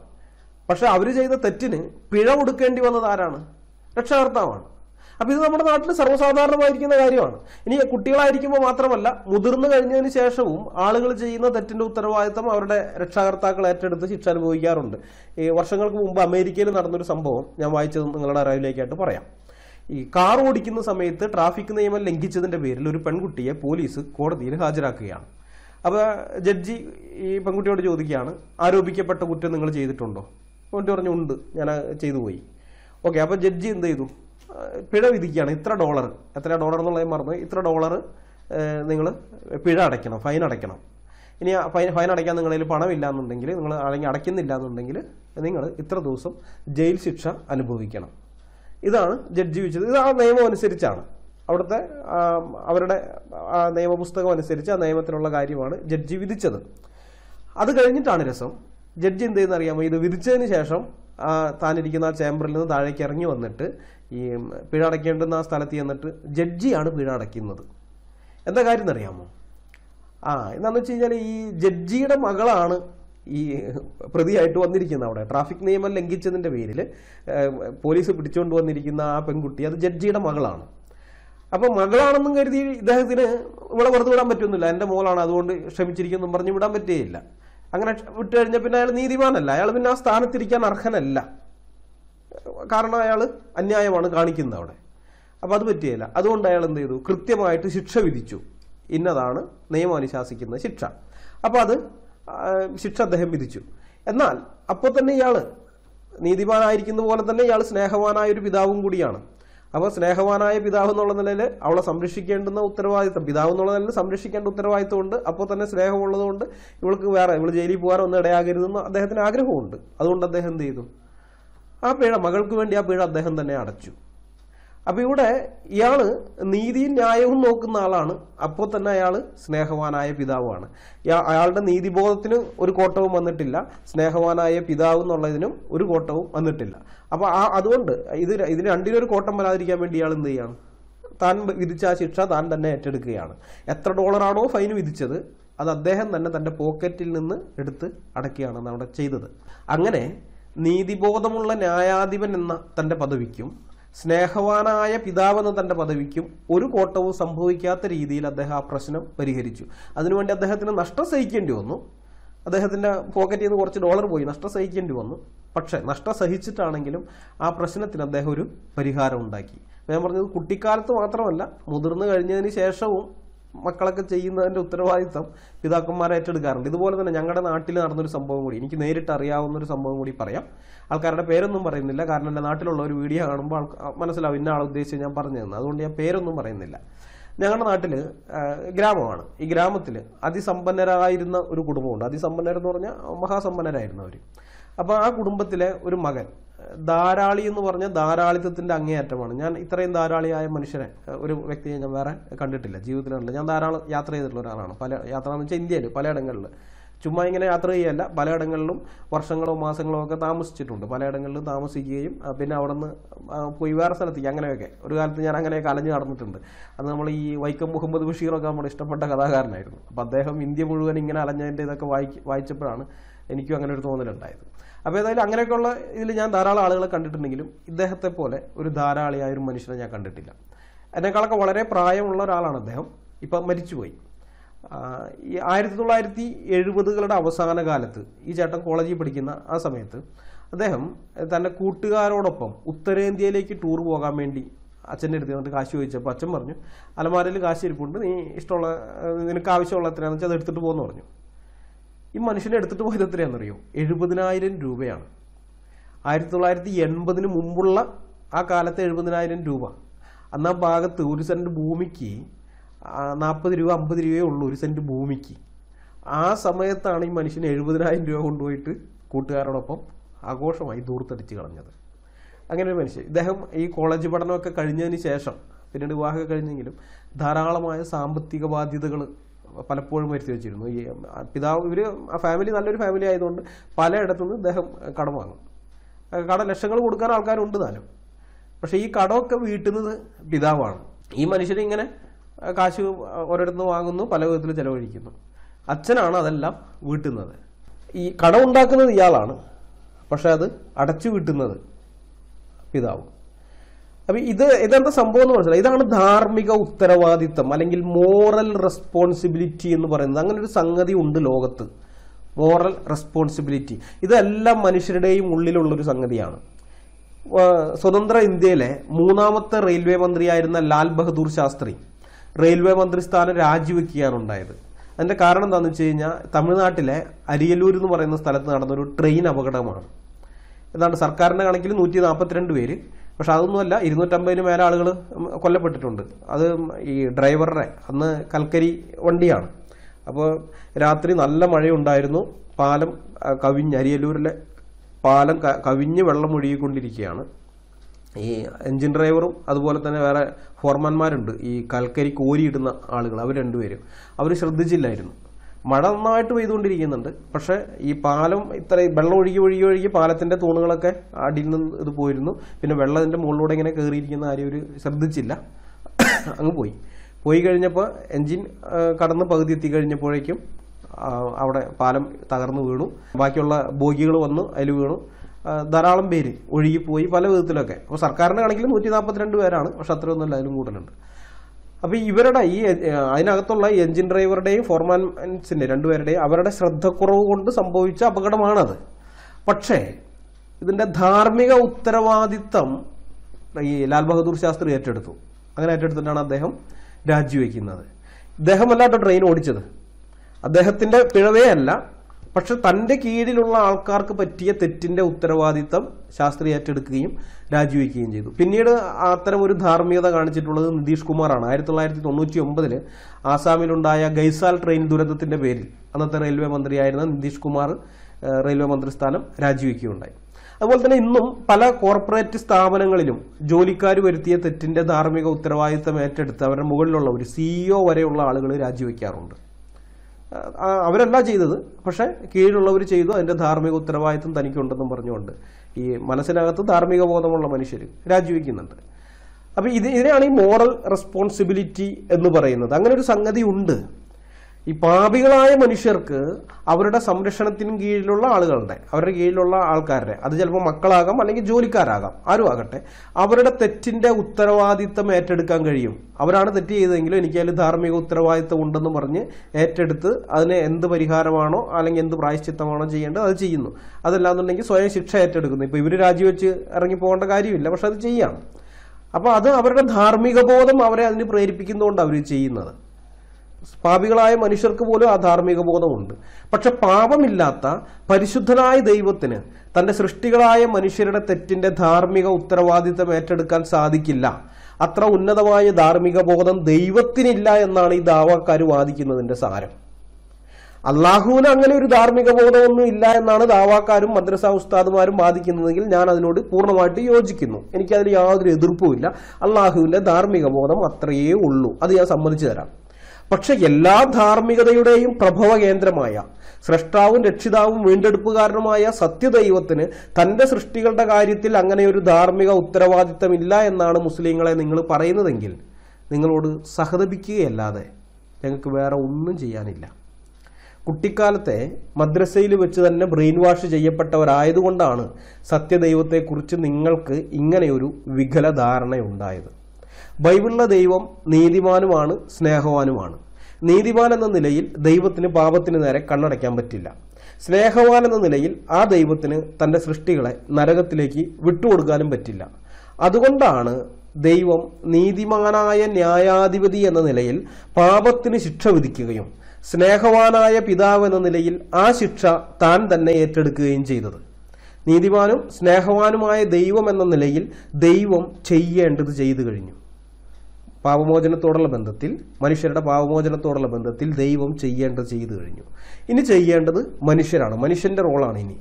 പക്ഷെ അവർ ചെയ്ത തെറ്റിന് പിഴ കൊടുക്കേണ്ടി വന്നത് ആരാണ്? രക്ഷാകർത്താവാണ്. അപ്പൊ ഇത് നമ്മുടെ നാട്ടിൽ സർവസാധാരണമായിരിക്കുന്ന കാര്യമാണ്. ഇനി കുട്ടികളായിരിക്കുമ്പോൾ മാത്രമല്ല മുതിർന്നു കഴിഞ്ഞതിന് ശേഷവും ആളുകൾ ചെയ്യുന്ന തെറ്റിന്റെ ഉത്തരവാദിത്തം അവരുടെ രക്ഷാകർത്താക്കൾ ഏറ്റെടുത്ത് ശിക്ഷ അനുഭവിക്കാറുണ്ട്. ഈ വർഷങ്ങൾക്ക് മുമ്പ് അമേരിക്കയിൽ നടന്നൊരു സംഭവം ഞാൻ വായിച്ചത് നിങ്ങളുടെ അറിവിലേക്കായിട്ട് പറയാം. ഈ കാർ ഓടിക്കുന്ന സമയത്ത് ട്രാഫിക് നിയമം ലംഘിച്ചതിന്റെ പേരിൽ ഒരു പെൺകുട്ടിയെ പോലീസ് കോടതിയിൽ ഹാജരാക്കുകയാണ്. അപ്പോൾ ജഡ്ജി ഈ പെൺകുട്ടിയോട് ചോദിക്കുകയാണ് ആരോപിക്കപ്പെട്ട കുറ്റം നിങ്ങൾ ചെയ്തിട്ടുണ്ടോ? പെൺകുട്ടി പറഞ്ഞു ഉണ്ട്. ഞാൻ ചെയ്തു പോയി. ഓക്കെ അപ്പോൾ ജഡ്ജി എന്ത് ചെയ്തു? പിഴ വിധിക്കുകയാണ് ഇത്ര ഡോളർ എത്ര ഡോളർ എന്നുള്ളത് മറന്നു. ഇത്ര ഡോളർ നിങ്ങൾ പിഴ അടയ്ക്കണം ഫൈൻ അടയ്ക്കണം. ഇനി ഫൈൻ ഫൈൻ അടയ്ക്കാൻ നിങ്ങളിൽ പണമില്ല എന്നുണ്ടെങ്കിൽ നിങ്ങൾ അല്ലെങ്കിൽ അടയ്ക്കുന്നില്ല എന്നുണ്ടെങ്കിൽ നിങ്ങൾ ഇത്ര ദിവസം ജയിൽ ശിക്ഷ അനുഭവിക്കണം. ഇതാണ് ജഡ്ജി വിധിച്ചത് ഇത് ആ നിയമം അനുസരിച്ചാണ്. അവിടുത്തെ അവരുടെ നിയമപുസ്തകം അനുസരിച്ച് ആ നിയമത്തിലുള്ള കാര്യമാണ് ജഡ്ജി വിധിച്ചത്. അത് കഴിഞ്ഞിട്ടാണ് രസം. ജഡ്ജി എന്ത് ചെയ്യുന്ന അറിയാമോ ഇത് വിധിച്ചതിന് ശേഷം താനിരിക്കുന്ന ആ ചേംബറിൽ നിന്ന് താഴേക്ക് ഇറങ്ങി വന്നിട്ട് ഈ പിഴ അടയ്ക്കേണ്ടുന്ന ആ സ്ഥലത്ത് ചെന്നിട്ട് ജഡ്ജിയാണ് പിഴ അടയ്ക്കുന്നത്. എന്താ കാര്യം എന്നറിയാമോ? ആ എന്താന്ന് വെച്ച് കഴിഞ്ഞാൽ ഈ ജഡ്ജിയുടെ മകളാണ് ഈ പ്രതിയായിട്ട് വന്നിരിക്കുന്നത് അവിടെ. ട്രാഫിക് നിയമം ലംഘിച്ചതിന്റെ പേരിൽ പോലീസ് പിടിച്ചുകൊണ്ട് വന്നിരിക്കുന്ന ആ പെൺകുട്ടി അത് ജഡ്ജിയുടെ മകളാണ്. അപ്പോൾ മകളാണെന്നും കരുതി ഇദ്ദേഹത്തിന് ഇവിടെ പുറത്തു വിടാൻ പറ്റുന്നില്ല. എന്റെ മോളാണ് അതുകൊണ്ട് ക്ഷമിച്ചിരിക്കുന്നു പറഞ്ഞ് വിടാൻ പറ്റുകയില്ല. അങ്ങനെ വിട്ടു കഴിഞ്ഞാൽ പിന്നെ അയാൾ നീതിമാനല്ല. അയാൾ പിന്നെ ആ സ്ഥാനത്തിരിക്കാൻ അർഹനല്ല. കാരണം അയാൾ അന്യായമാണ് കാണിക്കുന്നത് അവിടെ. അപ്പോൾ അത് പറ്റിയല്ല അതുകൊണ്ട് അയാൾ എന്ത് ചെയ്തു? കൃത്യമായിട്ട് ശിക്ഷ വിധിച്ചു. ഇന്നതാണ് നിയമം അനുശാസിക്കുന്ന ശിക്ഷ. അപ്പോൾ അത് ശിക്ഷ അദ്ദേഹം വിധിച്ചു. എന്നാൽ അപ്പോൾ തന്നെ ഇയാൾ നീതിമാനായിരിക്കുന്ന പോലെ തന്നെ ഇയാൾ സ്നേഹവാനായ ഒരു പിതാവും കൂടിയാണ്. അപ്പോൾ സ്നേഹവാനായ പിതാവ് എന്നുള്ള നിലയിൽ അവളെ സംരക്ഷിക്കേണ്ടുന്ന ഉത്തരവാദിത്തം പിതാവ് എന്നുള്ള നിലയിൽ സംരക്ഷിക്കേണ്ട ഉത്തരവാദിത്തം ഉണ്ട് അപ്പോൾ തന്നെ സ്നേഹമുള്ളതുകൊണ്ട് ഇവൾക്ക് വേറെ ഇവൾ ജയിലിൽ പോകാനൊന്നും ഇടയാകരുതെന്ന് അദ്ദേഹത്തിന് ആഗ്രഹമുണ്ട്. അതുകൊണ്ട് അദ്ദേഹം എന്ത് ചെയ്തു? ആ പിഴ മകൾക്ക് വേണ്ടി ആ പിഴ അദ്ദേഹം തന്നെ അടച്ചു. അപ്പൊ ഇവിടെ ഇയാൾ നീതിയും ന്യായവും നോക്കുന്ന ആളാണ്. അപ്പോൾ തന്നെ അയാൾ സ്നേഹവാനായ പിതാവാണ് അയാളുടെ നീതിബോധത്തിന് ഒരു കോട്ടവും വന്നിട്ടില്ല. സ്നേഹവാനായ പിതാവ് എന്നുള്ളതിനും ഒരു കോട്ടവും വന്നിട്ടില്ല. അപ്പൊ ആ അതുകൊണ്ട് ഇത് ഇതിന് രണ്ടിനും ഒരു കോട്ടം വരാതിരിക്കാൻ വേണ്ടി ഇയാൾ എന്ത് ചെയ്യാണ്? താൻ വിധിച്ച ആ ശിക്ഷ താൻ തന്നെ ഏറ്റെടുക്കുകയാണ്. എത്ര ഡോളറാണോ ഫൈൻ വിധിച്ചത് അത് അദ്ദേഹം തന്നെ തന്റെ പോക്കറ്റിൽ നിന്ന് എടുത്ത് അടക്കുകയാണ് അവിടെ ചെയ്തത്. അങ്ങനെ നീതിബോധമുള്ള ന്യായാധിപൻ എന്ന തന്റെ പദവിക്കും സ്നേഹവാനായ പിതാവെന്ന തന്റെ പദവിക്കും ഒരു കോട്ടവും സംഭവിക്കാത്ത രീതിയിൽ അദ്ദേഹം ആ പ്രശ്നം പരിഹരിച്ചു. അതിനുവേണ്ടി അദ്ദേഹത്തിന് നഷ്ടം സഹിക്കേണ്ടി വന്നു. അദ്ദേഹത്തിന്റെ പോക്കറ്റിൽ നിന്ന് കുറച്ച് ഡോളർ പോയി നഷ്ടം സഹിക്കേണ്ടി വന്നു. പക്ഷെ നഷ്ടം സഹിച്ചിട്ടാണെങ്കിലും ആ പ്രശ്നത്തിന് അദ്ദേഹം ഒരു പരിഹാരം ഉണ്ടാക്കി. ഞാൻ പറഞ്ഞത് കുട്ടിക്കാലത്ത് മാത്രമല്ല മുതിർന്നു കഴിഞ്ഞതിന് ശേഷവും മക്കളൊക്കെ ചെയ്യുന്നതിന്റെ ഉത്തരവാദിത്തം പിതാക്കന്മാരെ ഏറ്റെടുക്കാറുണ്ട്. ഇതുപോലെ തന്നെ ഞങ്ങളുടെ നാട്ടിൽ നടന്നൊരു സംഭവം കൂടി എനിക്ക് നേരിട്ട് അറിയാവുന്ന ഒരു സംഭവം കൂടി പറയാം. ആൾക്കാരുടെ പേരൊന്നും പറയുന്നില്ല. കാരണം എന്റെ നാട്ടിലുള്ള ഒരു വീഡിയോ കാണുമ്പോൾ മനസ്സിലാവും ഇന്ന ആളെ ഉദ്ദേശിച്ച് ഞാൻ പറഞ്ഞു തന്നെ അതുകൊണ്ട് ഞാൻ പേരൊന്നും പറയുന്നില്ല. ഞങ്ങളുടെ നാട്ടിൽ ഗ്രാമമാണ്. ഈ ഗ്രാമത്തിൽ അതിസമ്പന്നരായിരുന്ന ഒരു കുടുംബമുണ്ട്. അതിസമ്പന്നരെന്ന് പറഞ്ഞാൽ മഹാസമ്പന്നരായിരുന്നു അവർ അപ്പോൾ ആ കുടുംബത്തിലെ ഒരു മകൻ ധാരാളി എന്ന് പറഞ്ഞാൽ ധാരാളിത്തത്തിന്റെ അങ്ങേയറ്റമാണ്. ഞാൻ ഇത്രയും ധാരാളിയായ മനുഷ്യനെ ഒരു വ്യക്തിയെ ഞാൻ വേറെ കണ്ടിട്ടില്ല ജീവിതത്തിൽ കണ്ടില്ല ഞാൻ ധാരാളം യാത്ര ചെയ്തിട്ടുള്ള ഒരാളാണ്. പല യാത്ര എന്ന് വെച്ചാൽ ഇന്ത്യയിൽ പലയിടങ്ങളിൽ ചുമ്മാ ഇങ്ങനെ യാത്ര ചെയ്യല്ല പലയിടങ്ങളിലും വർഷങ്ങളോ മാസങ്ങളോ ഒക്കെ താമസിച്ചിട്ടുണ്ട്. പലയിടങ്ങളിലും താമസിക്കുകയും പിന്നെ അവിടെ നിന്ന് പോയി വേറെ സ്ഥലത്തേക്ക് അങ്ങനെയൊക്കെ. ഒരു കാലത്ത് ഞാൻ അങ്ങനെയൊക്കെ അലഞ്ഞു നടന്നിട്ടുണ്ട്. അത് നമ്മൾ ഈ വൈക്കം മുഹമ്മദ് ബഷീറൊക്കെ നമ്മുടെ ഇഷ്ടപ്പെട്ട കഥാകാരനായിരുന്നു. അപ്പം അദ്ദേഹം ഇന്ത്യ മുഴുവൻ ഇങ്ങനെ അലഞ്ഞതിന്റെ ഇതൊക്കെ വായിക്ക് വായിച്ചപ്പോഴാണ് എനിക്കും അങ്ങനെ ഒരു തോന്നലുണ്ടായത് അപ്പോൾ ഏതായാലും അങ്ങനെയൊക്കെയുള്ള ഇതിൽ ഞാൻ ധാരാളം ആളുകളെ കണ്ടിട്ടുണ്ടെങ്കിലും ഇദ്ദേഹത്തെ പോലെ ഒരു ധാരാളിയായ ഒരു മനുഷ്യനെ ഞാൻ കണ്ടിട്ടില്ല. എന്നെക്കാളൊക്കെ വളരെ പ്രായമുള്ള ഒരാളാണ് അദ്ദേഹം. ഇപ്പം മരിച്ചുപോയി. ഈ ആയിരത്തി തൊള്ളായിരത്തി എഴുപതുകളുടെ അവസാന കാലത്ത് ഈ ചേട്ടൻ കോളേജിൽ പഠിക്കുന്ന ആ സമയത്ത് അദ്ദേഹം തന്റെ കൂട്ടുകാരോടൊപ്പം ഉത്തരേന്ത്യയിലേക്ക് ടൂർ പോകാൻ വേണ്ടി അച്ഛന്റെ അടുത്ത് വന്നിട്ട് കാശ് ചോദിച്ചപ്പോൾ അച്ഛൻ പറഞ്ഞു അലമാരയിൽ കാശ് ഇരിപ്പുണ്ട് നീ ഇഷ്ടമുള്ള നിനക്ക് ആവശ്യമുള്ള എത്രയാണെന്ന് വെച്ചാൽ അത് എടുത്തിട്ട് പോകുന്നു പറഞ്ഞു. ഈ മനുഷ്യനെ എടുത്തിട്ട് പോയത് എത്രയാണെന്നറിയോ? എഴുപതിനായിരം രൂപയാണ്. ആയിരത്തി തൊള്ളായിരത്തി എൺപതിന് മുമ്പുള്ള ആ കാലത്തെ എഴുപതിനായിരം രൂപ. അന്ന് ആ ഭാഗത്ത് ഒരു സെന്റ് ഭൂമിക്ക് നാൽപ്പത് രൂപ അമ്പത് രൂപയേ ഉള്ളൂ ഒരു സെന്റ് ഭൂമിക്ക്. ആ സമയത്താണ് ഈ മനുഷ്യന് എഴുപതിനായിരം രൂപ കൊണ്ടുപോയിട്ട് കൂട്ടുകാരോടൊപ്പം ആഘോഷമായി ദൂർത്തടിച്ച് കളഞ്ഞത്. അങ്ങനെ ഒരു മനുഷ്യൻ ഇദ്ദേഹം ഈ കോളേജ് പഠനമൊക്കെ കഴിഞ്ഞതിന് ശേഷം പിന്നീട് വിവാഹമൊക്കെ കഴിഞ്ഞെങ്കിലും ധാരാളമായ സാമ്പത്തിക ബാധ്യതകൾ പലപ്പോഴും വരുത്തി വെച്ചിരുന്നു. ഈ പിതാവ് ഇവർ ആ ഫാമിലി നല്ലൊരു ഫാമിലി ആയതുകൊണ്ട് പലയിടത്തുനിന്ന് ഇദ്ദേഹം കടം വാങ്ങും. കട ലക്ഷങ്ങൾ കൊടുക്കാൻ ആൾക്കാരുണ്ട് താനും പക്ഷേ ഈ കടമൊക്കെ വീട്ടുന്നത് പിതാവാണ്. ഈ ആ, കാശ് ഓരോരുത്തുനിന്ന് വാങ്ങുന്നു പല വിധത്തിൽ ചെലവഴിക്കുന്നു. അച്ഛനാണ് അതെല്ലാം വീട്ടുന്നത്. ഈ കടം ഉണ്ടാക്കുന്നത് ഇയാളാണ്. പക്ഷെ അത് അടച്ചു വീട്ടുന്നത് പിതാവ്. അപ്പൊ ഇത് ഇതെന്താ സംഭവം എന്ന് മനസ്സിലായി? ഇതാണ് ധാർമ്മിക ഉത്തരവാദിത്തം അല്ലെങ്കിൽ മോറൽ റെസ്പോൺസിബിലിറ്റി എന്ന് പറയുന്നത്. അങ്ങനെ ഒരു സംഗതി ഉണ്ട് ലോകത്ത്. മോറൽ റെസ്പോൺസിബിലിറ്റി ഇതെല്ലാം മനുഷ്യരുടെയും ഉള്ളിലുള്ള ഒരു സംഗതിയാണ് സ്വതന്ത്ര ഇന്ത്യയിലെ മൂന്നാമത്തെ റെയിൽവേ മന്ത്രിയായിരുന്ന ലാൽ ബഹദൂർ ശാസ്ത്രി റെയിൽവേ മന്ത്രി സ്ഥാനം രാജിവെക്കുകയാണ് ഉണ്ടായത് അതിന്റെ കാരണം എന്താണെന്ന് വെച്ച് കഴിഞ്ഞാൽ തമിഴ്നാട്ടിലെ അരിയലൂർ എന്ന് പറയുന്ന സ്ഥലത്ത് നടന്നൊരു ട്രെയിൻ അപകടമാണ്. ഏതാണ്ട് സർക്കാരിന്റെ കണക്കിൽ നൂറ്റി നാൽപ്പത്തിരണ്ട് പേര് പക്ഷെ അതൊന്നുമല്ല ഇരുന്നൂറ്റമ്പതിന് മേലെ ആളുകൾ കൊല്ലപ്പെട്ടിട്ടുണ്ട്. അത് ഈ ഡ്രൈവറുടെ അന്ന് കൽക്കരി വണ്ടിയാണ്. അപ്പോൾ രാത്രി നല്ല മഴയുണ്ടായിരുന്നു. പാലം കവിഞ്ഞ് അരിയല്ലൂരിലെ പാലം കവിഞ്ഞ് വെള്ളം ഒഴുകിക്കൊണ്ടിരിക്കുകയാണ്. ഈ എഞ്ചിൻ ഡ്രൈവറും അതുപോലെ തന്നെ വേറെ ഫോർമാന്മാരുണ്ട് ഈ കൽക്കരി കോരിയിടുന്ന ആളുകൾ അവർ രണ്ടുപേരും. അവർ ശ്രദ്ധിച്ചില്ലായിരുന്നു. മഴ നന്നായിട്ട് പെയ്തുകൊണ്ടിരിക്കുന്നുണ്ട്. പക്ഷെ ഈ പാലം ഇത്ര വെള്ളം ഒഴുകി ഒഴുകി ഒഴുകി പാലത്തിന്റെ തൂണുകളൊക്കെ അടിയിൽ നിന്ന് ഇത് പോയിരുന്നു. പിന്നെ വെള്ളത്തിന്റെ മുകളിലൂടെ ഇങ്ങനെ കയറിയിരിക്കുന്ന ആരും ഒരു ശ്രദ്ധിച്ചില്ല. അങ്ങ് പോയി. പോയി കഴിഞ്ഞപ്പോൾ എൻജിൻ കടന്ന് പകുതി എത്തി കഴിഞ്ഞപ്പോഴേക്കും അവിടെ പാലം തകർന്നു വീണു. ബാക്കിയുള്ള ബോഗികൾ വന്നു അതിൽ വീണു. ധാരാളം പേര് ഒഴുകിപ്പോയി പല വിധത്തിലൊക്കെ. അപ്പോൾ സർക്കാരിന്റെ കണക്കിൽ നൂറ്റി നാൽപ്പത്തിരണ്ട് പേരാണ്. പക്ഷെ അത്രയൊന്നുമല്ല അതിലും കൂടുതലുണ്ട്. അപ്പൊ ഇവരുടെ ഈ അതിനകത്തുള്ള എഞ്ചിൻ ഡ്രൈവറുടെയും ഫോർമാൻസിന്റെ രണ്ടുപേരുടെയും അവരുടെ ശ്രദ്ധക്കുറവ് കൊണ്ട് സംഭവിച്ച അപകടമാണത്. പക്ഷേ ഇതിന്റെ ധാർമ്മിക ഉത്തരവാദിത്തം ഈ ലാൽ ബഹദൂർ ശാസ്ത്രി ഏറ്റെടുത്തു. അങ്ങനെ ഏറ്റെടുത്തിട്ടാണ് അദ്ദേഹം രാജിവെക്കുന്നത്. ഇദ്ദേഹമല്ലാട്ടോ ട്രെയിൻ ഓടിച്ചത്. അദ്ദേഹത്തിന്റെ പിഴവേ അല്ല പക്ഷെ തന്റെ കീഴിലുള്ള ആൾക്കാർക്ക് പറ്റിയ തെറ്റിന്റെ ഉത്തരവാദിത്തം ശാസ്ത്രി ഏറ്റെടുക്കുകയും രാജിവെക്കുകയും ചെയ്തു. പിന്നീട് അത്തരം ഒരു ധാർമ്മികത കാണിച്ചിട്ടുള്ളത് നിതീഷ് കുമാറാണ്. ആയിരത്തി തൊള്ളായിരത്തി തൊണ്ണൂറ്റി ഒമ്പതിൽ ആസാമിലുണ്ടായ ഗൈസാൽ ട്രെയിൻ ദുരന്തത്തിന്റെ പേരിൽ അന്നത്തെ റെയിൽവേ മന്ത്രിയായിരുന്ന നിതീഷ് കുമാർ റെയിൽവേ മന്ത്രിസ്ഥാനം രാജിവെക്കുകയുണ്ടായി. അതുപോലെ തന്നെ ഇന്നും പല കോർപ്പറേറ്റ് സ്ഥാപനങ്ങളിലും ജോലിക്കാർ വരുത്തിയ തെറ്റിന്റെ ധാർമ്മിക ഉത്തരവാദിത്തം ഏറ്റെടുത്ത് അവരുടെ മുകളിലുള്ള ഒരു സിഇഒ വരെയുള്ള ആളുകൾ രാജിവെക്കാറുണ്ട്. അവരല്ല ചെയ്തത്. പക്ഷേ കീഴിലുള്ളവർ ചെയ്തു. അതിന്റെ ധാർമ്മിക ഉത്തരവാദിത്വം തനിക്കുണ്ടെന്നും പറഞ്ഞുകൊണ്ട് ഈ മനസ്സിനകത്ത് ധാർമ്മിക ബോധമുള്ള മനുഷ്യർ രാജിവെക്കുന്നുണ്ട്. അപ്പൊ ഇത് ഇതിനെയാണ് ഈ മോറൽ റെസ്പോൺസിബിലിറ്റി എന്ന് പറയുന്നത്. അങ്ങനെ ഒരു സംഗതി ഉണ്ട്. ഈ പാപികളായ മനുഷ്യർക്ക് അവരുടെ സംരക്ഷണത്തിന് കീഴിലുള്ള ആളുകളുടെ അവരുടെ കീഴിലുള്ള ആൾക്കാരുടെ അത് ചിലപ്പോൾ മക്കളാകാം അല്ലെങ്കിൽ ജോലിക്കാരാകാം ആരും ആകട്ടെ അവരുടെ തെറ്റിന്റെ ഉത്തരവാദിത്തം ഏറ്റെടുക്കാൻ കഴിയും. അവരാണ് തെറ്റ് ചെയ്തതെങ്കിലും എനിക്ക് അതിൽ ധാർമ്മിക ഉത്തരവാദിത്തം ഉണ്ടെന്ന് പറഞ്ഞ് ഏറ്റെടുത്ത് അതിന് എന്ത് പരിഹാരമാണോ അല്ലെങ്കിൽ എന്ത് പ്രായശ്ചിത്തമാണോ ചെയ്യേണ്ടത് അത് ചെയ്യുന്നു. അതല്ലാന്നുണ്ടെങ്കിൽ സ്വയം ശിക്ഷ ഏറ്റെടുക്കുന്നു. ഇപ്പൊ ഇവർ രാജിവെച്ച് ഇറങ്ങി പോകേണ്ട കാര്യമില്ല പക്ഷെ അത് ചെയ്യാം. അപ്പോൾ അത് അവരുടെ ധാർമ്മിക ബോധം അവരെ അതിന് പ്രേരിപ്പിക്കുന്നതുകൊണ്ട് അവർ ചെയ്യുന്നത്. പാപികളായ മനുഷ്യർക്ക് പോലും ആ ധാർമ്മിക ബോധമുണ്ട്. പക്ഷെ പാപമില്ലാത്ത പരിശുദ്ധനായ ദൈവത്തിന് തന്റെ സൃഷ്ടികളായ മനുഷ്യരുടെ തെറ്റിന്റെ ധാർമ്മിക ഉത്തരവാദിത്തം ഏറ്റെടുക്കാൻ സാധിക്കില്ല. അത്ര ഉന്നതമായ ധാർമ്മിക ബോധം ദൈവത്തിനില്ല എന്നാണ് ഈ ദാവാക്കാർ വാദിക്കുന്നതിന്റെ സാരം. അള്ളാഹുവിന് അങ്ങനെ ഒരു ധാർമ്മിക ബോധമൊന്നും ഇല്ല എന്നാണ് ദാവാക്കാരും മദ്രസ ഉസ്താദുമാരും വാദിക്കുന്നതെങ്കിൽ ഞാൻ അതിനോട് പൂർണമായിട്ട് യോജിക്കുന്നു. എനിക്കതിൽ യാതൊരു എതിർപ്പുമില്ല. അള്ളാഹുവിന്റെ ധാർമ്മിക ബോധം അത്രയേ ഉള്ളൂ. അത് ഞാൻ സമ്മതിച്ചു തരാം. പക്ഷെ എല്ലാ ധാർമ്മികതയുടെയും പ്രഭവ കേന്ദ്രമായ സൃഷ്ടാവും രക്ഷിതാവും വീണ്ടെടുപ്പുകാരനുമായ സത്യദൈവത്തിന് തന്റെ സൃഷ്ടികളുടെ കാര്യത്തിൽ അങ്ങനെ ഒരു ധാർമ്മിക ഉത്തരവാദിത്തമില്ല എന്നാണ് മുസ്ലിങ്ങളെ നിങ്ങൾ പറയുന്നതെങ്കിൽ നിങ്ങളോട് സഹതപിക്കുകയല്ലാതെ ഞങ്ങൾക്ക് വേറെ ഒന്നും ചെയ്യാനില്ല. കുട്ടിക്കാലത്തെ മദ്രസയിൽ വെച്ച് തന്നെ ബ്രെയിൻ വാഷ് ചെയ്യപ്പെട്ടവരായതുകൊണ്ടാണ് സത്യദൈവത്തെക്കുറിച്ച് നിങ്ങൾക്ക് ഇങ്ങനെയൊരു വികല ധാരണയുണ്ടായത് ബൈബിളിലെ ദൈവം നീതിമാനുമാണ് സ്നേഹവാനുമാണ്. നീതിമാൻ എന്ന നിലയിൽ ദൈവത്തിന് പാപത്തിന് നേരെ കണ്ണടയ്ക്കാൻ പറ്റില്ല. സ്നേഹവാൻ എന്ന നിലയിൽ ആ ദൈവത്തിന് തന്റെ സൃഷ്ടികളെ നരകത്തിലേക്ക് വിട്ടുകൊടുക്കാനും പറ്റില്ല. അതുകൊണ്ടാണ് ദൈവം നീതിമാനായ ന്യായാധിപതി എന്ന നിലയിൽ പാപത്തിന് ശിക്ഷ വിധിക്കുകയും സ്നേഹവാനായ പിതാവ് എന്ന നിലയിൽ ആ ശിക്ഷ താൻ തന്നെ ഏറ്റെടുക്കുകയും ചെയ്തത്. നീതിമാനും സ്നേഹവാനുമായ ദൈവം എന്ന നിലയിൽ ദൈവം ചെയ്യേണ്ടത് ചെയ്തു കഴിഞ്ഞു. പാപമോചനത്തോടുള്ള ബന്ധത്തിൽ മനുഷ്യരുടെ പാപമോചനത്തോടുള്ള ബന്ധത്തിൽ ദൈവം ചെയ്യേണ്ടത് ചെയ്തു കഴിഞ്ഞു. ഇനി ചെയ്യേണ്ടത് മനുഷ്യരാണ്. മനുഷ്യന്റെ റോളാണ് ഇനി.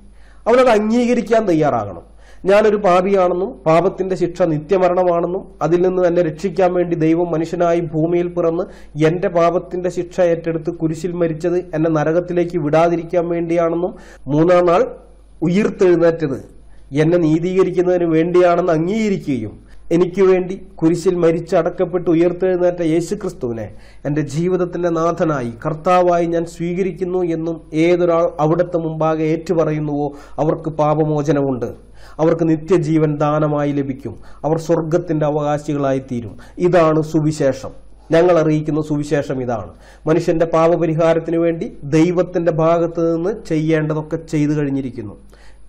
അവനത് അംഗീകരിക്കാൻ തയ്യാറാകണം. ഞാനൊരു പാപിയാണെന്നും പാപത്തിന്റെ ശിക്ഷ നിത്യമരണമാണെന്നും അതിൽ നിന്ന് എന്നെ രക്ഷിക്കാൻ വേണ്ടി ദൈവം മനുഷ്യനായി ഭൂമിയിൽ പിറന്ന് എന്റെ പാപത്തിന്റെ ശിക്ഷ ഏറ്റെടുത്ത് കുരിശിൽ മരിച്ചത് എന്നെ നരകത്തിലേക്ക് വിടാതിരിക്കാൻ വേണ്ടിയാണെന്നും മൂന്നാം നാൾ ഉയർത്തെഴുന്നേറ്റത് എന്നെ നീതീകരിക്കുന്നതിന് വേണ്ടിയാണെന്ന് അംഗീകരിക്കുകയും എനിക്ക് വേണ്ടി കുരിശിൽ മരിച്ചടക്കപ്പെട്ട് ഉയർത്തെഴുന്നേറ്റ യേശുക്രിസ്തുവിനെ എന്റെ ജീവിതത്തിന്റെ നാഥനായി കർത്താവായി ഞാൻ സ്വീകരിക്കുന്നു എന്നും ഏതൊരാൾ അവിടുത്തെ മുമ്പാകെ ഏറ്റുപറയുന്നുവോ അവർക്ക് പാപമോചനമുണ്ട്. അവർക്ക് നിത്യജീവൻ ദാനമായി ലഭിക്കും. അവർ സ്വർഗത്തിന്റെ അവകാശികളായി തീരും ഇതാണ് സുവിശേഷം. ഞങ്ങൾ അറിയിക്കുന്ന സുവിശേഷം ഇതാണ്. മനുഷ്യന്റെ പാപപരിഹാരത്തിന് വേണ്ടി ദൈവത്തിന്റെ ഭാഗത്ത് നിന്ന് ചെയ്യേണ്ടതൊക്കെ ചെയ്തു കഴിഞ്ഞിരിക്കുന്നു.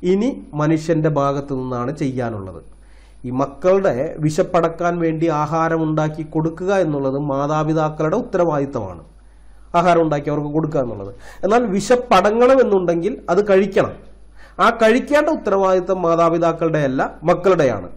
ഇനി മനുഷ്യന്റെ ഭാഗത്ത് നിന്നാണ് ചെയ്യാനുള്ളത്. ഈ മക്കളുടെ വിശപ്പടക്കാൻ വേണ്ടി ആഹാരം ഉണ്ടാക്കി കൊടുക്കുക എന്നുള്ളത് മാതാപിതാക്കളുടെ ഉത്തരവാദിത്തമാണ്. ആഹാരം ഉണ്ടാക്കി അവർക്ക് കൊടുക്കുക എന്നുള്ളത്. എന്നാൽ വിശപ്പടങ്ങണം എന്നുണ്ടെങ്കിൽ അത് കഴിക്കണം. ആ കഴിക്കേണ്ട ഉത്തരവാദിത്തം മാതാപിതാക്കളുടെ അല്ല മക്കളുടെയാണ്.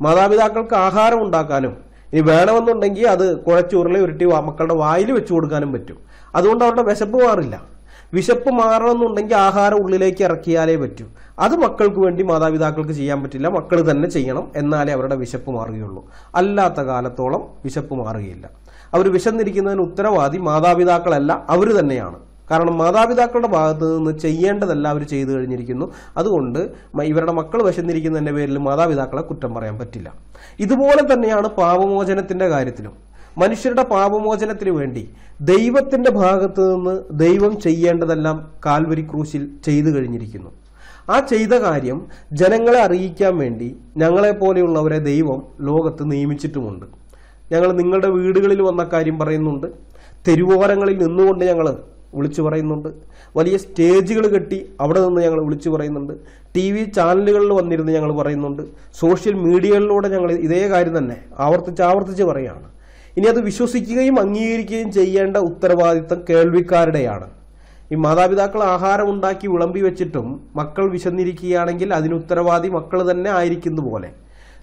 മാതാപിതാക്കൾക്ക് ആഹാരം ഉണ്ടാക്കാനും ഇനി വേണമെന്നുണ്ടെങ്കിൽ അത് കുഴച്ചുരുളി ഉരുട്ടി മക്കളുടെ വായിൽ വെച്ചു കൊടുക്കാനും പറ്റും. അതുകൊണ്ട് അവരുടെ വിശപ്പ് മാറില്ല. വിശപ്പ് മാറണമെന്നുണ്ടെങ്കിൽ ആഹാരം ഉള്ളിലേക്ക് ഇറക്കിയാലേ പറ്റൂ. അത് മക്കൾക്ക് വേണ്ടി മാതാപിതാക്കൾക്ക് ചെയ്യാൻ പറ്റില്ല. മക്കൾ തന്നെ ചെയ്യണം എന്നാലേ അവരുടെ വിശപ്പ് മാറുകയുള്ളൂ. അല്ലാത്ത കാലത്തോളം വിശപ്പ് മാറുകയില്ല. അവർ വിശന്നിരിക്കുന്നതിന് ഉത്തരവാദി മാതാപിതാക്കളല്ല അവർ തന്നെയാണ്. കാരണം മാതാപിതാക്കളുടെ ഭാഗത്ത് നിന്ന് ചെയ്യേണ്ടതെല്ലാം അവർ ചെയ്തു കഴിഞ്ഞിരിക്കുന്നു. അതുകൊണ്ട് ഇവരുടെ മക്കൾ വിശന്നിരിക്കുന്നതിന്റെ പേരിൽ മാതാപിതാക്കളെ കുറ്റം പറയാൻ പറ്റില്ല. ഇതുപോലെ തന്നെയാണ് പാപമോചനത്തിന്റെ കാര്യത്തിലും. മനുഷ്യരുടെ പാപമോചനത്തിന് വേണ്ടി ദൈവത്തിന്റെ ഭാഗത്ത് നിന്ന് ദൈവം ചെയ്യേണ്ടതെല്ലാം കാൽവരി ക്രൂശിൽ ചെയ്തു കഴിഞ്ഞിരിക്കുന്നു. ആ ചെയ്ത കാര്യം ജനങ്ങളെ അറിയിക്കാൻ വേണ്ടി ഞങ്ങളെപ്പോലെയുള്ളവരെ ദൈവം ലോകത്ത് നിയമിച്ചിട്ടുമുണ്ട്. ഞങ്ങൾ നിങ്ങളുടെ വീടുകളിൽ വന്ന കാര്യം പറയുന്നുണ്ട്. തെരുവോരങ്ങളിൽ നിന്നുകൊണ്ട് ഞങ്ങൾ വിളിച്ചു പറയുന്നുണ്ട്. വലിയ സ്റ്റേജുകൾ കെട്ടി അവിടെ നിന്ന് ഞങ്ങൾ വിളിച്ചു പറയുന്നുണ്ട്. ടി വി ചാനലുകളിൽ വന്നിരുന്ന് ഞങ്ങൾ പറയുന്നുണ്ട്. സോഷ്യൽ മീഡിയകളിലൂടെ ഞങ്ങൾ ഇതേ കാര്യം തന്നെ ആവർത്തിച്ച് ആവർത്തിച്ച് പറയുകയാണ്. ഇനി അത് വിശ്വസിക്കുകയും അംഗീകരിക്കുകയും ചെയ്യേണ്ട ഉത്തരവാദിത്തം കേൾവിക്കാരുടെയാണ്. ഈ മാതാപിതാക്കൾ ആഹാരം ഉണ്ടാക്കി വിളമ്പി വെച്ചിട്ടും മക്കൾ വിശന്നിരിക്കുകയാണെങ്കിൽ അതിന് ഉത്തരവാദി മക്കൾ തന്നെ ആയിരിക്കുന്ന പോലെ.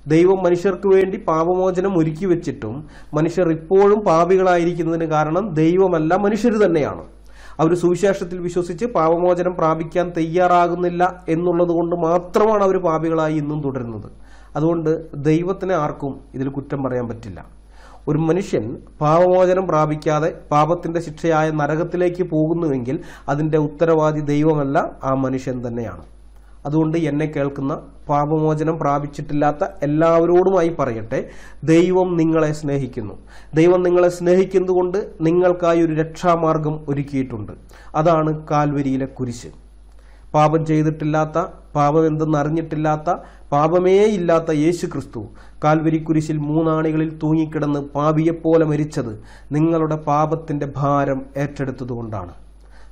ദൈവം മനുഷ്യർക്ക് വേണ്ടി പാപമോചനം ഒരുക്കി വെച്ചിട്ടും മനുഷ്യർ ഇപ്പോഴും പാപികളായിരിക്കുന്നതിന് കാരണം ദൈവമല്ല മനുഷ്യർ തന്നെയാണ്. അവർ സുവിശേഷത്തിൽ വിശ്വസിച്ച് പാപമോചനം പ്രാപിക്കാൻ തയ്യാറാകുന്നില്ല എന്നുള്ളത് കൊണ്ട് മാത്രമാണ് അവർ പാപികളായി ഇന്നും തുടരുന്നത്. അതുകൊണ്ട് ദൈവത്തിന് ആർക്കും ഇതിൽ കുറ്റം പറയാൻ പറ്റില്ല. ഒരു മനുഷ്യൻ പാപമോചനം പ്രാപിക്കാതെ പാപത്തിന്റെ ശിക്ഷയായ നരകത്തിലേക്ക് പോകുന്നുവെങ്കിൽ അതിന്റെ ഉത്തരവാദി ദൈവമല്ല ആ മനുഷ്യൻ തന്നെയാണ്. അതുകൊണ്ട് എന്നെ കേൾക്കുന്ന പാപമോചനം പ്രാപിച്ചിട്ടില്ലാത്ത എല്ലാവരോടുമായി പറയട്ടെ ദൈവം നിങ്ങളെ സ്നേഹിക്കുന്നു. ദൈവം നിങ്ങളെ സ്നേഹിക്കുന്നതുകൊണ്ട് നിങ്ങൾക്കായി ഒരു രക്ഷാമാർഗം ഒരുക്കിയിട്ടുണ്ട്. അതാണ് കാൽവരിയിലെ കുരിശ്. പാപം ചെയ്തിട്ടില്ലാത്ത പാപം എന്തെന്ന് അറിഞ്ഞിട്ടില്ലാത്ത പാപമേ ഇല്ലാത്ത യേശു ക്രിസ്തു കാൽവരി കുരിശിൽ മൂന്നാണികളിൽ തൂങ്ങിക്കിടന്ന് പാപിയെപ്പോലെ മരിച്ചത് നിങ്ങളുടെ പാപത്തിന്റെ ഭാരം ഏറ്റെടുത്തതുകൊണ്ടാണ്.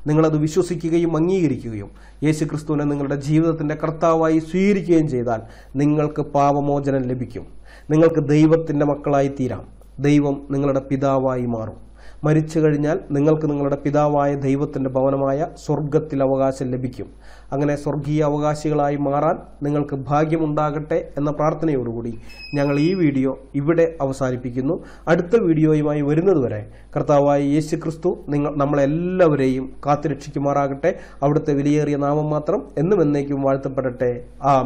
നിങ്ങളത് വിശ്വസിക്കുകയും അംഗീകരിക്കുകയും യേശു ക്രിസ്തുവിനെ നിങ്ങളുടെ ജീവിതത്തിന്റെ കർത്താവായി സ്വീകരിക്കുകയും ചെയ്താൽ നിങ്ങൾക്ക് പാപമോചനം ലഭിക്കും. നിങ്ങൾക്ക് ദൈവത്തിന്റെ മക്കളായി തീരാം. ദൈവം നിങ്ങളുടെ പിതാവായി മാറും. മരിച്ചു കഴിഞ്ഞാൽ നിങ്ങൾക്ക് നിങ്ങളുടെ പിതാവായ ദൈവത്തിന്റെ ഭവനമായ സ്വർഗത്തിൽ അവകാശം ലഭിക്കും. അങ്ങനെ സ്വർഗീയ അവകാശികളായി മാറാൻ നിങ്ങൾക്ക് ഭാഗ്യമുണ്ടാകട്ടെ എന്ന പ്രാർത്ഥനയോടുകൂടി ഞങ്ങൾ ഈ വീഡിയോ ഇവിടെ അവസാനിപ്പിക്കുന്നു. അടുത്ത വീഡിയോയുമായി വരുന്നതുവരെ കർത്താവായ യേശു ക്രിസ്തു നിങ്ങൾ നമ്മളെല്ലാവരെയും കാത്തുരക്ഷിക്കുമാറാകട്ടെ. അവിടുത്തെ വിലയേറിയ നാമം മാത്രം എന്നും എന്നേക്കും വാഴ്ത്തപ്പെടട്ടെ. ആ